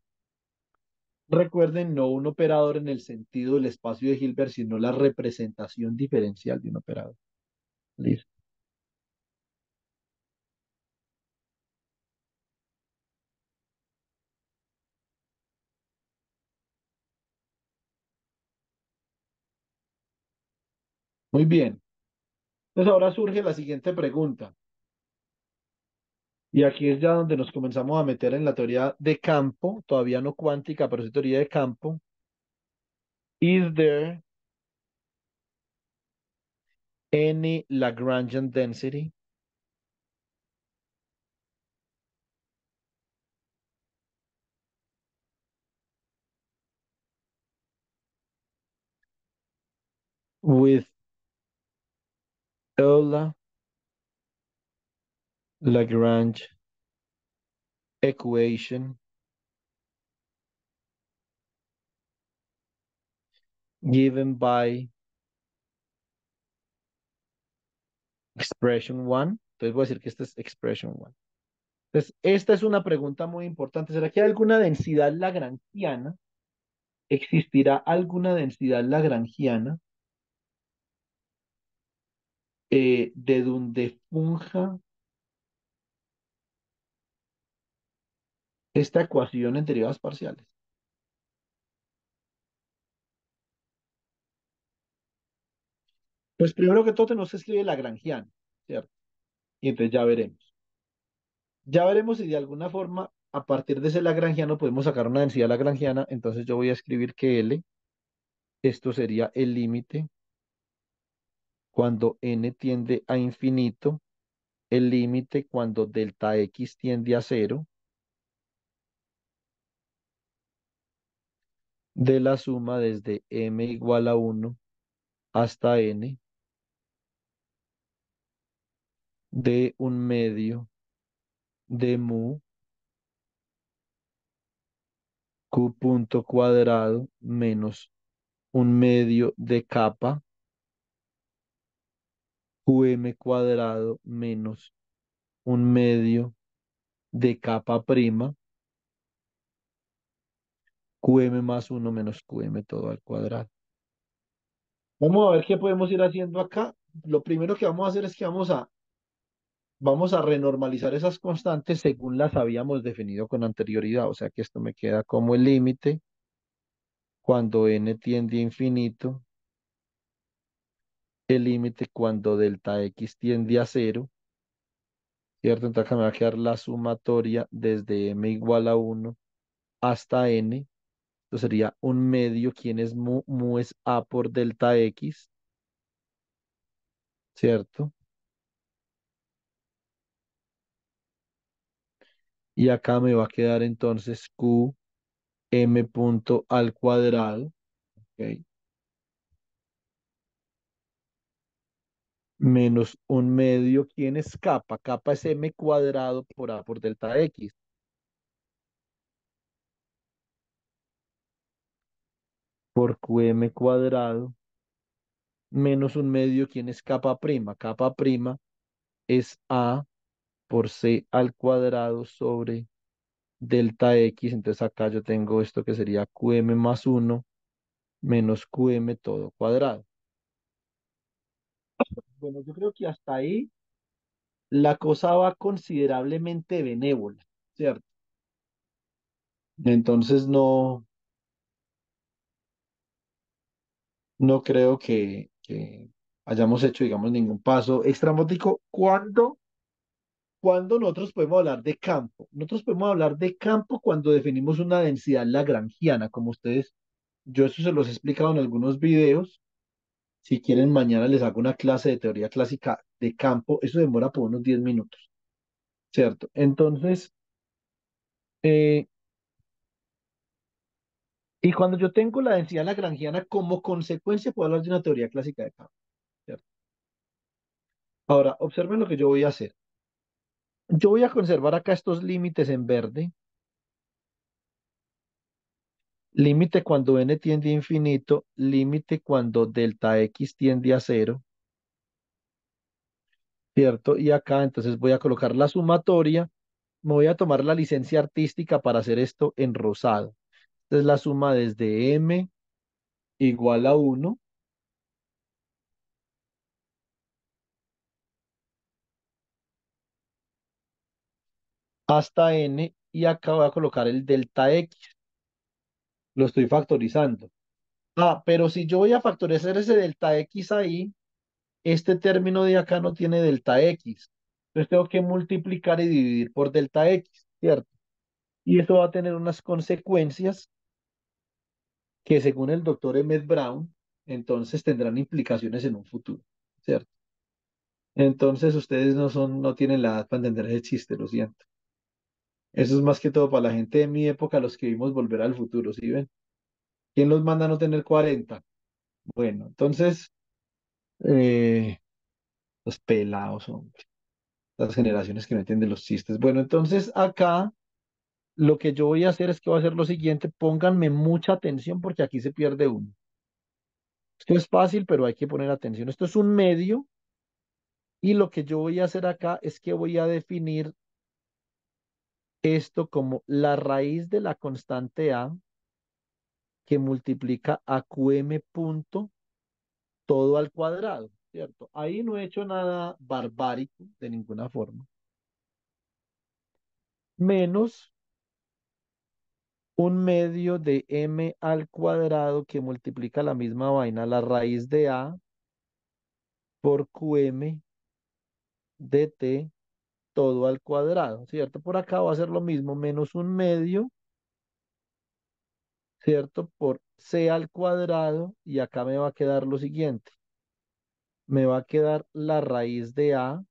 Recuerden, no un operador en el sentido del espacio de Hilbert, sino la representación diferencial de un operador. Listo. Muy bien. Entonces ahora surge la siguiente pregunta. Y aquí es ya donde nos comenzamos a meter en la teoría de campo, todavía no cuántica, pero sí teoría de campo. Is there any Lagrangian density with Euler Lagrange equation given by expression 1. Entonces voy a decir que esta es expression 1. Entonces, esta es una pregunta muy importante. ¿Será que hay alguna densidad lagrangiana? ¿Existirá alguna densidad lagrangiana eh, de donde funja esta ecuación en derivadas parciales? Pues primero que todo tenemos que escribir lagrangiano, ¿cierto? Y entonces ya veremos. Ya veremos si de alguna forma, a partir de ese lagrangiano, podemos sacar una densidad lagrangiana. Entonces yo voy a escribir que L, esto sería el límite cuando n tiende a infinito, el límite cuando delta x tiende a cero, de la suma desde m igual a 1 hasta n. De un medio de mu q punto cuadrado menos un medio de capa qm cuadrado menos un medio de capa prima qm más 1 menos qm todo al cuadrado. Vamos a ver qué podemos ir haciendo acá. Lo primero que vamos a hacer es que vamos a vamos a renormalizar esas constantes según las habíamos definido con anterioridad. O sea que esto me queda como el límite cuando n tiende a infinito, el límite cuando delta x tiende a cero, ¿cierto? Entonces me va a quedar la sumatoria desde m igual a 1 hasta n. Esto sería un medio, quien es mu? Mu es a por delta x, ¿cierto? Y acá me va a quedar entonces q m punto al cuadrado, ¿ok? Menos un medio, ¿quién es capa? Capa es m cuadrado por a por delta x. Por qm cuadrado menos un medio, ¿quién es capa prima? Capa prima es a por c al cuadrado sobre delta x. Entonces acá yo tengo esto que sería qm más 1 menos qm todo cuadrado. Bueno, yo creo que hasta ahí la cosa va considerablemente benévola, ¿cierto? Entonces no, no creo que, hayamos hecho, digamos, ningún paso extramótico. ¿Cuándo? ¿Cuándo nosotros podemos hablar de campo? Nosotros podemos hablar de campo cuando definimos una densidad lagrangiana, como ustedes, yo eso se los he explicado en algunos videos. Si quieren, mañana les hago una clase de teoría clásica de campo. Eso demora por unos 10 minutos, ¿cierto? Entonces, eh, y cuando yo tengo la densidad lagrangiana como consecuencia, puedo hablar de una teoría clásica de campo, ¿cierto? Ahora, observen lo que yo voy a hacer. Yo voy a conservar acá estos límites en verde. Límite cuando n tiende a infinito, límite cuando delta x tiende a cero. ¿Cierto? Y acá entonces voy a colocar la sumatoria. Me voy a tomar la licencia artística para hacer esto en rosado. Entonces la suma desde m igual a 1 hasta n y acá voy a colocar el delta x. Lo estoy factorizando. Ah, pero si yo voy a factorizar ese delta x ahí, este término de acá no tiene delta x. Entonces tengo que multiplicar y dividir por delta x, ¿cierto? Y eso va a tener unas consecuencias que según el doctor Emmett Brown, entonces tendrán implicaciones en un futuro, ¿cierto? Entonces ustedes no son, no tienen la edad para entender ese chiste, lo siento. Eso es más que todo para la gente de mi época, los que vimos volver al futuro, ¿sí ven? ¿Quién los manda a no tener 40? Bueno, entonces, eh, los pelados, hombre. Las generaciones que no entienden los chistes. Bueno, entonces acá lo que yo voy a hacer es que voy a hacer lo siguiente, pónganme mucha atención porque aquí se pierde uno. Esto es fácil, pero hay que poner atención. Esto es un medio y lo que yo voy a hacer acá es que voy a definir esto como la raíz de la constante A que multiplica a QM punto todo al cuadrado, ¿cierto? Ahí no he hecho nada barbárico de ninguna forma. Menos un medio de m al cuadrado que multiplica la misma vaina, la raíz de a por qm de t todo al cuadrado, ¿cierto? Por acá va a ser lo mismo, menos un medio, ¿cierto? Por c al cuadrado y acá me va a quedar lo siguiente. Me va a quedar la raíz de a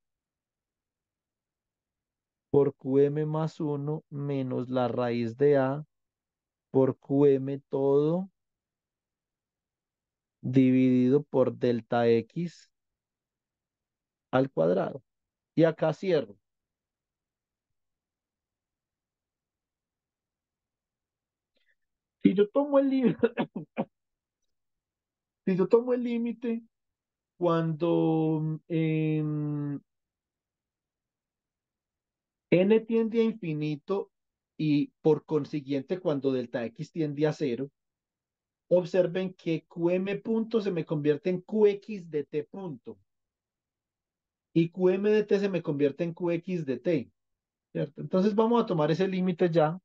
por qm más 1 menos la raíz de a por qm todo dividido por delta x al cuadrado. Y acá cierro. Si yo tomo el límite, si yo tomo el límite cuando em, n tiende a infinito y por consiguiente cuando delta x tiende a cero, observen que qm punto se me convierte en qx de t punto. y Qm de t se me convierte en Qx de t. Entonces vamos a tomar ese límite ya.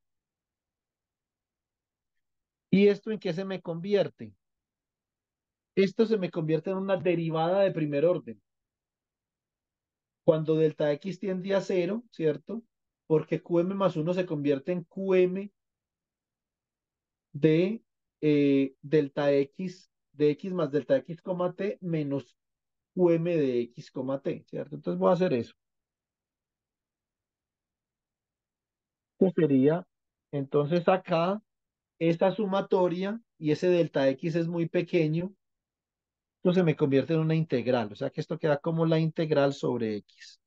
¿Y esto en qué se me convierte? Esto se me convierte en una derivada de primer orden. Cuando delta x tiende a cero, ¿cierto? Porque Qm más 1 se convierte en Qm de eh, delta x, de x más delta x, t menos qm de x, t, ¿cierto? Entonces voy a hacer eso. Esto sería, entonces acá, esta sumatoria y ese delta x es muy pequeño, esto se me convierte en una integral, o sea que esto queda como la integral sobre x.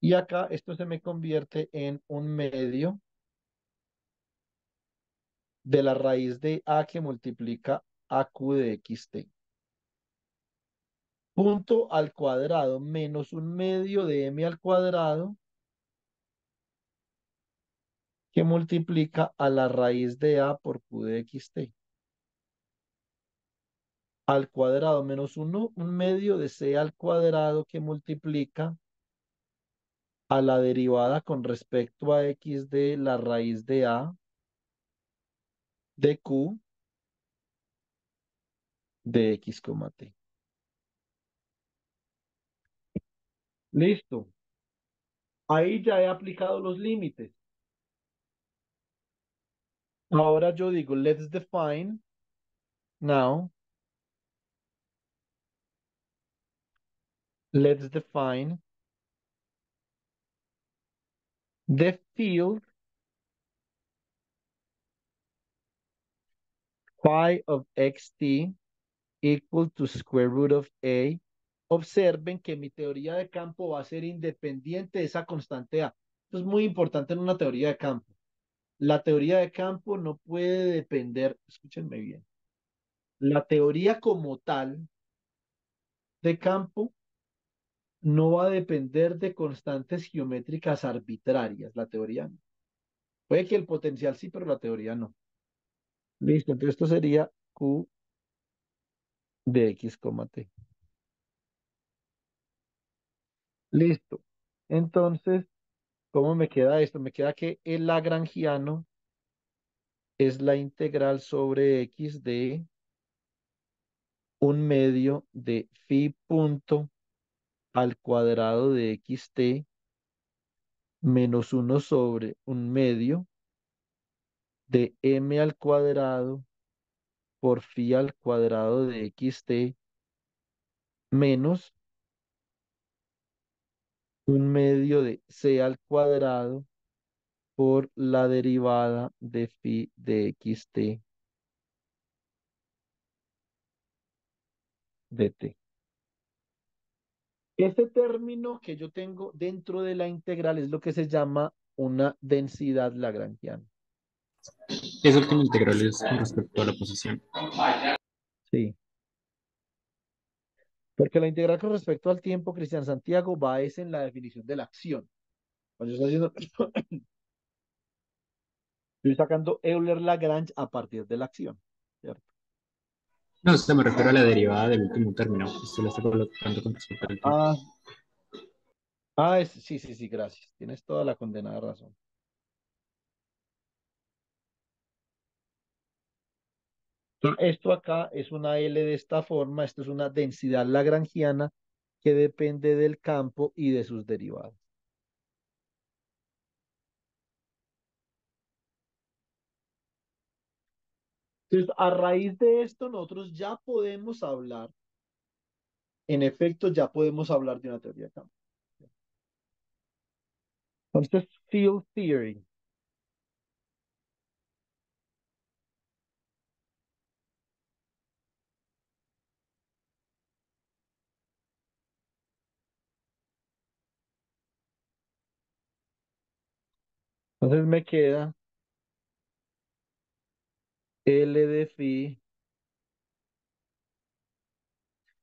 Y acá esto se me convierte en un medio de la raíz de a que multiplica a q de xt. Punto al cuadrado menos un medio de m al cuadrado que multiplica a la raíz de a por q de xt. Al cuadrado menos uno, un medio de c al cuadrado que multiplica a la derivada con respecto a x de la raíz de a de q de x, t. Listo. Ahí ya he aplicado los límites. Ahora yo digo, let's define now. Let's define the field phi of xt equal to square root of a. Observen que mi teoría de campo va a ser independiente de esa constante a. Esto es muy importante en una teoría de campo. La teoría de campo no puede depender, escúchenme bien, la teoría como tal de campo no va a depender de constantes geométricas arbitrarias, la teoría. Puede que el potencial sí, pero la teoría no. Listo, entonces esto sería Q de X, T. Listo. Entonces, ¿cómo me queda esto? Me queda que el lagrangiano es la integral sobre X de un medio de phi punto al cuadrado de xt menos 1 sobre un medio de m al cuadrado por phi al cuadrado de xt menos un medio de c al cuadrado por la derivada de phi de xt de t. Este término que yo tengo dentro de la integral es lo que se llama una densidad lagrangiana. Esa última integral es con respecto a la posición. Sí. Porque la integral con respecto al tiempo, Cristian Santiago, va es en la definición de la acción. Cuando yo estoy haciendo, estoy sacando Euler-Lagrange a partir de la acción, ¿cierto? No, o me refiero a la derivada del último término. Esto lo está colocando con respecto al tiempo. Ah, ah sí, sí, sí, gracias. Tienes toda la condenada razón. Esto acá es una L de esta forma, esto es una densidad lagrangiana que depende del campo y de sus derivados. Entonces, a raíz de esto, nosotros ya podemos hablar, en efecto, ya podemos hablar de una teoría de campo. Entonces, field theory. Entonces me queda L de phi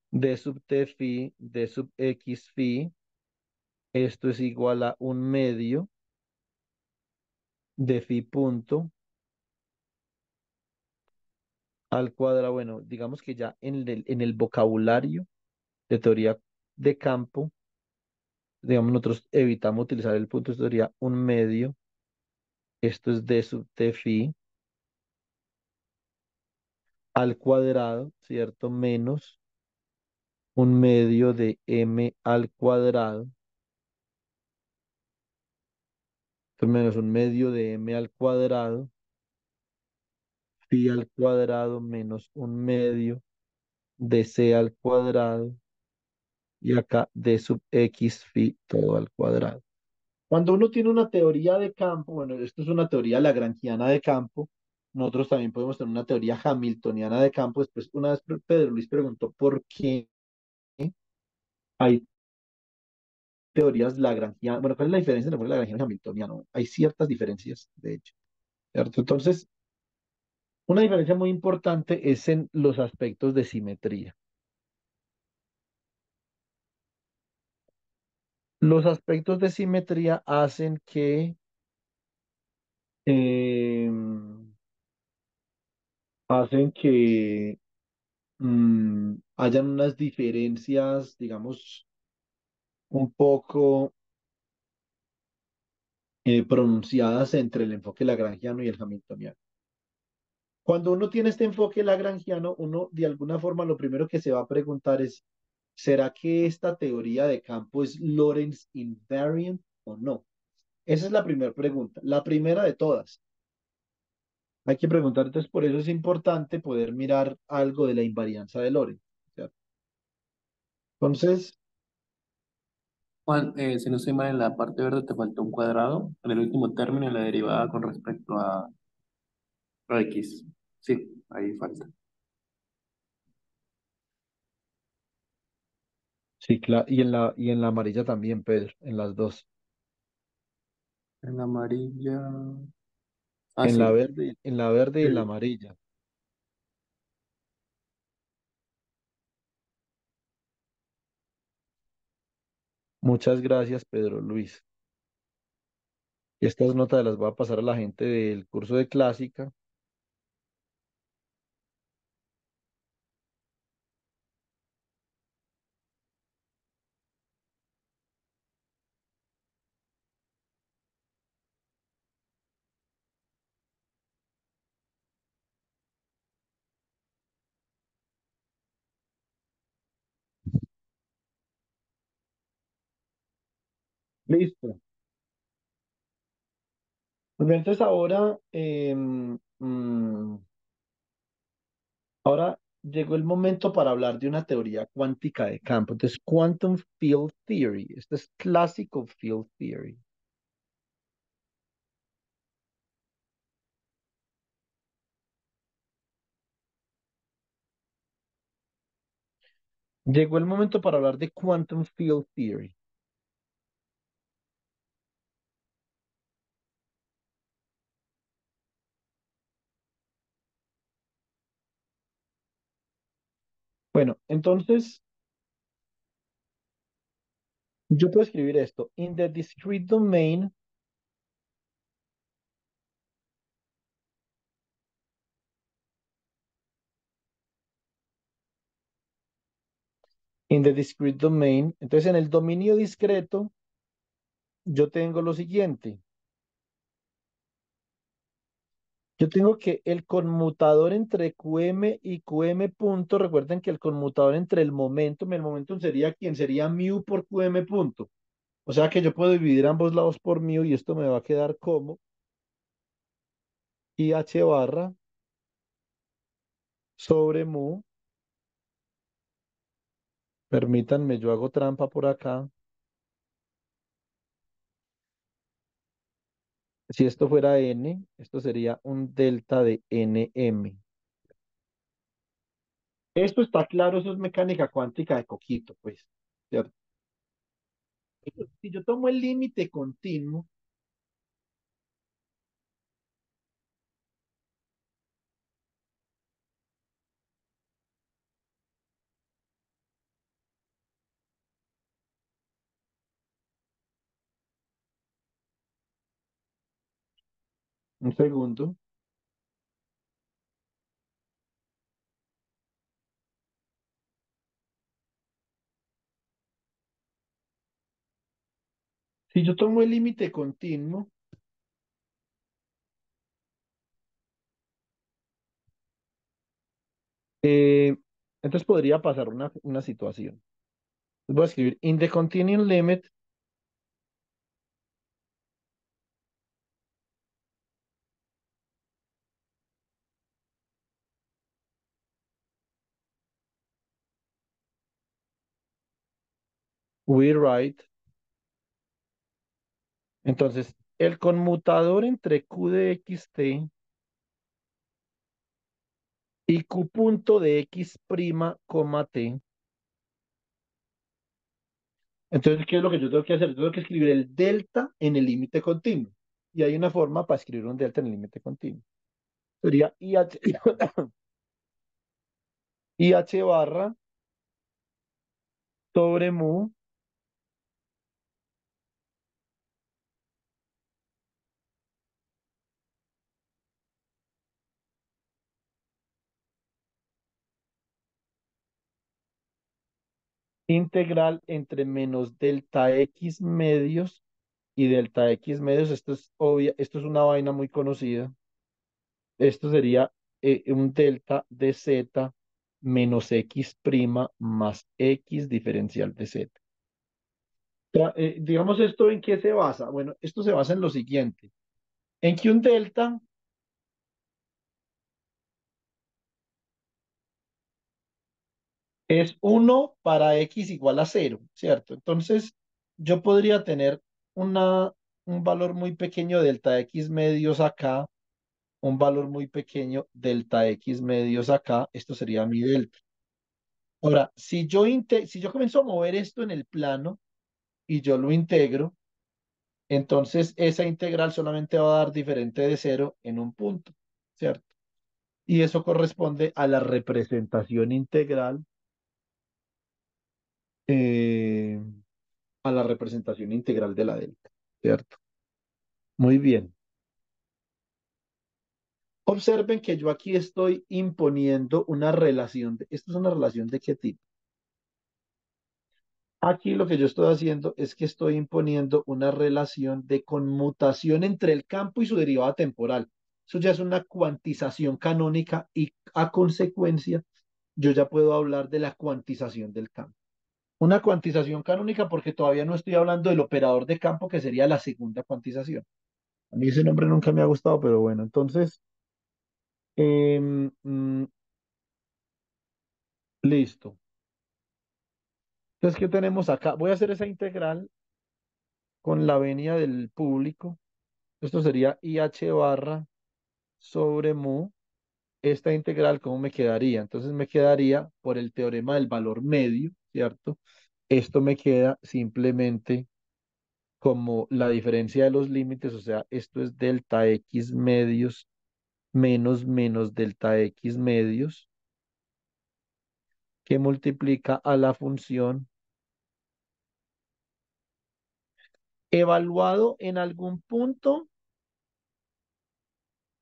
de sub t phi de sub x phi. Esto es igual a un medio de phi punto al cuadrado. Bueno, digamos que ya en el, en el vocabulario de teoría de campo, digamos, nosotros evitamos utilizar el punto, esto sería un medio, esto es d sub t phi al cuadrado, ¿cierto? Menos un medio de m al cuadrado, entonces menos un medio de m al cuadrado, phi al cuadrado menos un medio de c al cuadrado, y acá d sub x phi todo al cuadrado. Cuando uno tiene una teoría de campo, bueno, esto es una teoría lagrangiana de campo, nosotros también podemos tener una teoría hamiltoniana de campo. Después, una vez Pedro Luis preguntó por qué hay teorías lagrangianas. Bueno, ¿cuál es la diferencia entre lagrangiano y hamiltoniano? Hay ciertas diferencias, de hecho. ¿cierto? Entonces, una diferencia muy importante es en los aspectos de simetría. Los aspectos de simetría hacen que eh, hacen que mm, hayan unas diferencias, digamos, un poco eh, pronunciadas entre el enfoque lagrangiano y el hamiltoniano. Cuando uno tiene este enfoque lagrangiano, uno de alguna forma lo primero que se va a preguntar es, ¿será que esta teoría de campo es Lorentz invariant o no? Esa es la primera pregunta, la primera de todas. Hay que preguntar, entonces por eso es importante poder mirar algo de la invarianza de Lorentz. Entonces, Juan, eh, si no estoy mal, en la parte verde te faltó un cuadrado en el último término, en la derivada con respecto a x. Sí, ahí falta. Sí, claro, y en la, y en la amarilla también, Pedro, en las dos. En la amarilla. Ah, En la sí. verde, en la verde y en la Sí. amarilla. Muchas gracias, Pedro Luis. Estas notas las voy a pasar a la gente del curso de clásica. Listo. Pues entonces ahora, em, mm, ahora llegó el momento para hablar de una teoría cuántica de campo. Entonces, Quantum Field Theory. Esto es clásico Field Theory. Llegó el momento para hablar de Quantum Field Theory. Bueno, entonces yo puedo escribir esto. In the discrete domain, in the discrete domain. Entonces, en el dominio discreto, yo tengo lo siguiente. Yo tengo que el conmutador entre QM y QM punto, recuerden que el conmutador entre el momentum, el momentum sería quien sería mu por QM punto. O sea que yo puedo dividir ambos lados por mu y esto me va a quedar como IH barra sobre mu. Permítanme, yo hago trampa por acá. Si esto fuera n, esto sería un delta de nm. Esto está claro, eso es mecánica cuántica de coquito, pues. ¿cierto? Si yo tomo el límite continuo, Un segundo. Si yo tomo el límite continuo, eh, entonces podría pasar una, una situación. Voy a escribir in the continuing limit we write. Entonces, el conmutador entre Q de xt y Q punto de x prima, coma t. Entonces, ¿qué es lo que yo tengo que hacer? Yo tengo que escribir el delta en el límite continuo. Y hay una forma para escribir un delta en el límite continuo. Sería IH, IH barra sobre mu integral entre menos delta x medios y delta x medios. Esto es obvia, esto es una vaina muy conocida. Esto sería eh, un delta de z menos x prima más x diferencial de z. Eh, digamos esto en qué se basa. Bueno, esto se basa en lo siguiente. En que un delta es 1 para x igual a 0, ¿cierto? Entonces, yo podría tener una, un valor muy pequeño delta x medios acá, un valor muy pequeño delta x medios acá, esto sería mi delta. Ahora, si yo, si yo comienzo a mover esto en el plano y yo lo integro, entonces esa integral solamente va a dar diferente de 0 en un punto, ¿cierto? Y eso corresponde a la representación integral eh, a la representación integral de la delta, ¿cierto? Muy bien. Observen que yo aquí estoy imponiendo una relación. De, ¿Esto es una relación de qué tipo? Aquí lo que yo estoy haciendo es que estoy imponiendo una relación de conmutación entre el campo y su derivada temporal. Eso ya es una cuantización canónica y a consecuencia yo ya puedo hablar de la cuantización del campo una cuantización canónica porque todavía no estoy hablando del operador de campo, que sería la segunda cuantización. A mí ese nombre nunca me ha gustado, pero bueno, entonces, em, mm, listo. Entonces, ¿qué tenemos acá? Voy a hacer esa integral con la venia del público. Esto sería IH barra sobre mu. Esta integral, ¿cómo me quedaría? Entonces me quedaría por el teorema del valor medio, ¿cierto? Esto me queda simplemente como la diferencia de los límites, o sea, esto es delta x medios menos menos delta x medios, que multiplica a la función evaluado en algún punto,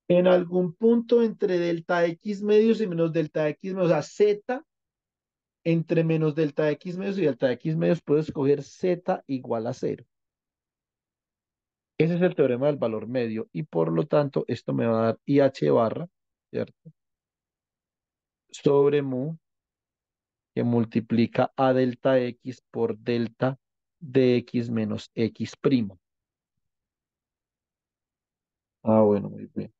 en algún punto entre delta x medios y menos delta x o sea, z entre menos delta x medios y delta x medios puedo escoger z igual a cero. Ese es el teorema del valor medio y por lo tanto esto me va a dar IH barra, ¿cierto? Sobre mu que multiplica a delta x por delta de x menos x primo. Ah, bueno, muy bien.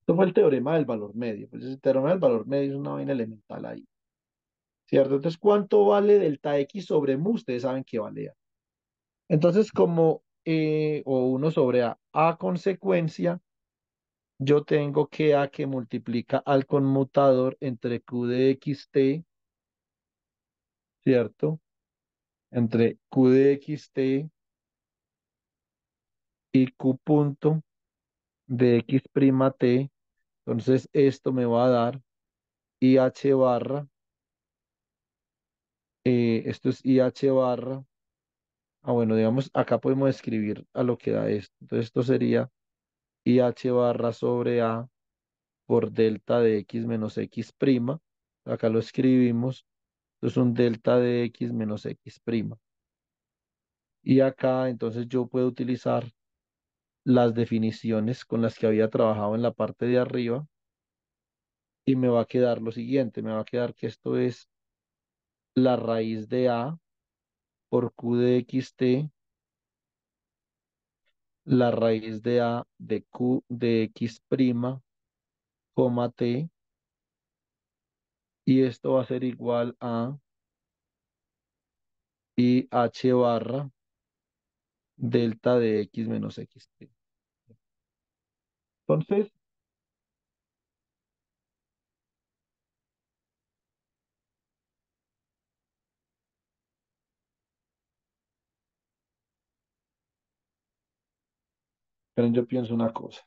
Esto fue el teorema del valor medio. Pues el teorema del valor medio es una vaina elemental ahí. ¿Cierto? Entonces, ¿cuánto vale delta X sobre mu? Ustedes saben que vale A. Entonces, como, eh, o 1 sobre A, a consecuencia, yo tengo que A que multiplica al conmutador entre Q de xt, ¿cierto? Entre Q de xt y Q punto de x prima t. Entonces, esto me va a dar IH barra eh, esto es IH barra. Ah, bueno, digamos, acá podemos escribir a lo que da esto. Entonces esto sería IH barra sobre A por delta de X menos X prima. Acá lo escribimos. Esto es un delta de X menos X prima. Y acá entonces yo puedo utilizar las definiciones con las que había trabajado en la parte de arriba y me va a quedar lo siguiente, me va a quedar que esto es la raíz de A por Q de xt, la raíz de A de Q de x prima, coma t, y esto va a ser igual a y h barra delta de x menos x. Entonces, pero yo pienso una cosa.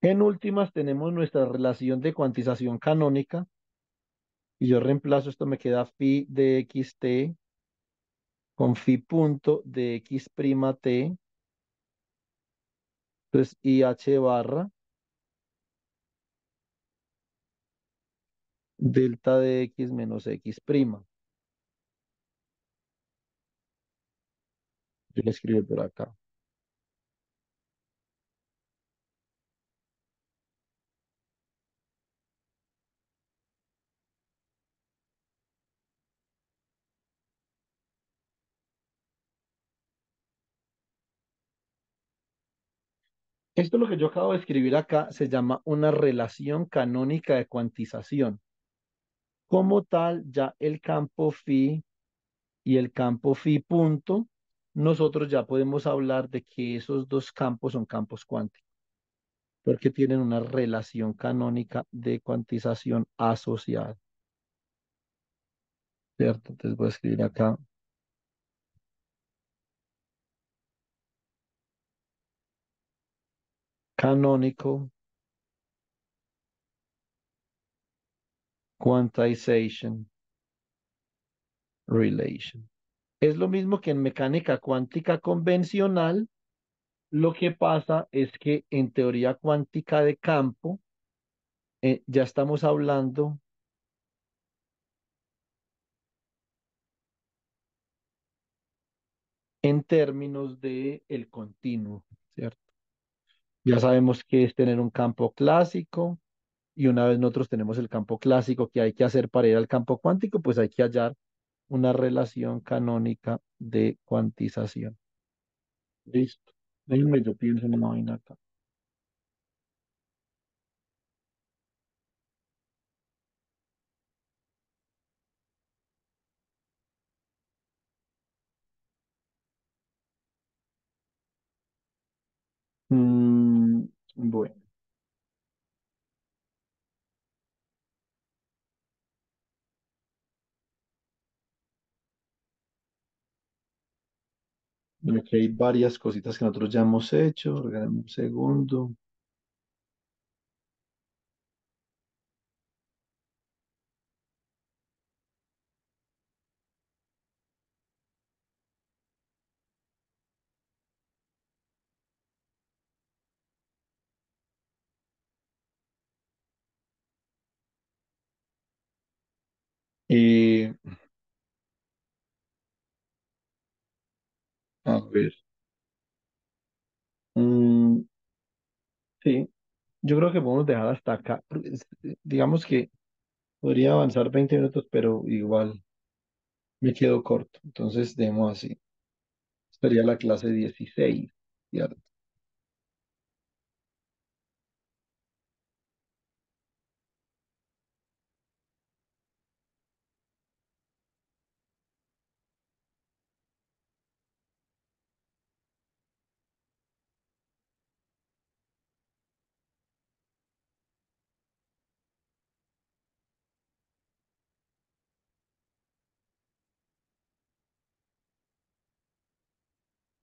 En últimas tenemos nuestra relación de cuantización canónica y yo reemplazo esto, me queda phi de xt con phi punto de x prima t, entonces IH barra delta de x menos x prima. Yo le escribo por acá. Esto lo que yo acabo de escribir acá se llama una relación canónica de cuantización. Como tal, ya el campo phi y el campo phi punto, nosotros ya podemos hablar de que esos dos campos son campos cuánticos, porque tienen una relación canónica de cuantización asociada. ¿Cierto? Entonces voy a escribir acá. Canonical quantization relation. Es lo mismo que en mecánica cuántica convencional. Lo que pasa es que en teoría cuántica de campo eh, ya estamos hablando en términos de el continuo, ¿cierto? Ya sabemos qué es tener un campo clásico y una vez nosotros tenemos el campo clásico que hay que hacer para ir al campo cuántico, pues hay que hallar una relación canónica de cuantización. Listo. Déjenme, yo pienso en una vaina acá. Aquí hay varias cositas que nosotros ya hemos hecho. Regálame un segundo. Eh, a ver. Mm, sí, yo creo que podemos dejar hasta acá. es- Digamos que podría avanzar 20 minutos, pero igual me quedo corto. Entonces, demos así. Sería la clase 16, ¿cierto?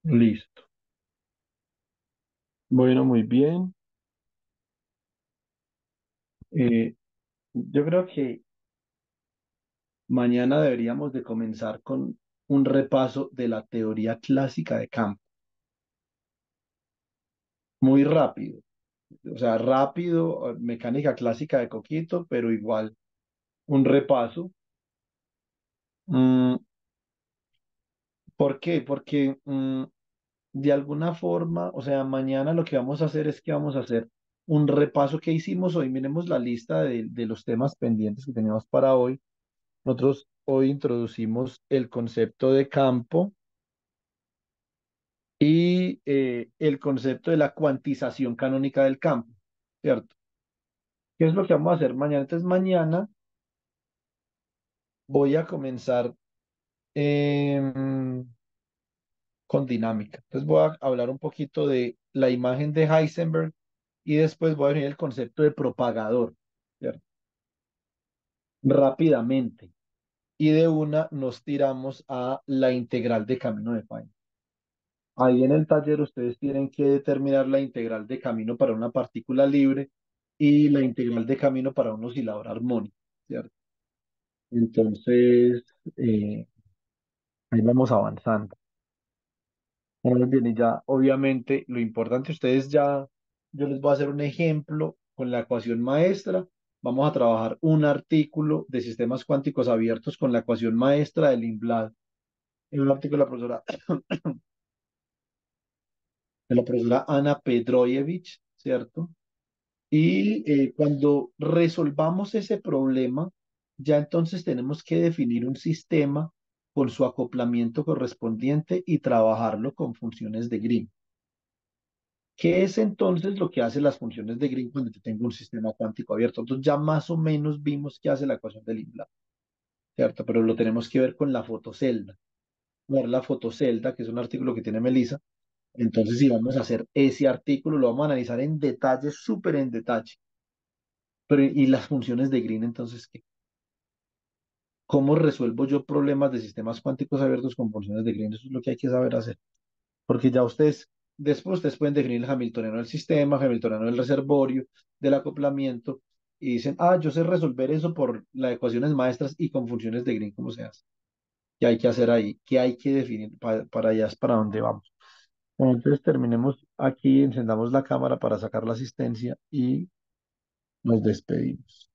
Listo. Bueno, muy bien. Eh, yo creo que mañana deberíamos de comenzar con un repaso de la teoría clásica de campo. Muy rápido. o sea, rápido, mecánica clásica de Coquito, pero igual un repaso. Mm, ¿por qué? Porque mm, de alguna forma, o sea, mañana lo que vamos a hacer es que vamos a hacer un repaso que hicimos hoy. Miremos la lista de, los temas pendientes que teníamos para hoy. Nosotros hoy introducimos el concepto de campo y eh, el concepto de la cuantización canónica del campo, ¿cierto? ¿Qué es lo que vamos a hacer mañana? Entonces, mañana voy a comenzar em, con dinámica. Entonces, voy a hablar un poquito de la imagen de Heisenberg y después voy a venir el concepto de propagador. Rápidamente. Y de una nos tiramos a la integral de camino de Feynman. Ahí en el taller ustedes tienen que determinar la integral de camino para una partícula libre y la integral de camino para un oscilador armónico. Entonces, eh, ahí vamos avanzando. Bueno, bien, y ya obviamente lo importante, ustedes ya, yo les voy a hacer un ejemplo con la ecuación maestra. Vamos a trabajar un artículo de sistemas cuánticos abiertos con la ecuación maestra del Lindblad. En un artículo de la profesora de la profesora Ana Pedroyevich, ¿cierto? Y eh, cuando resolvamos ese problema, ya entonces tenemos que definir un sistema con su acoplamiento correspondiente y trabajarlo con funciones de Green. ¿Qué es entonces lo que hacen las funciones de Green cuando yo tengo un sistema cuántico abierto? Entonces ya más o menos vimos qué hace la ecuación de Lindblad, ¿cierto? Pero lo tenemos que ver con la fotocelda. Ver la fotocelda, que es un artículo que tiene Melissa, entonces, si vamos a hacer ese artículo, lo vamos a analizar en detalle, súper en detalle. ¿y las funciones de Green, entonces qué? ¿Cómo resuelvo yo problemas de sistemas cuánticos abiertos con funciones de Green? Eso es lo que hay que saber hacer. Porque ya ustedes, después ustedes pueden definir el hamiltoniano del sistema, el hamiltoniano del reservorio, del acoplamiento, y dicen, ah, yo sé resolver eso por las ecuaciones maestras y con funciones de Green, ¿cómo se hace? ¿Qué hay que hacer ahí? ¿Qué hay que definir? Para, para allá es para dónde vamos. Bueno, entonces terminemos aquí, encendamos la cámara para sacar la asistencia y nos despedimos.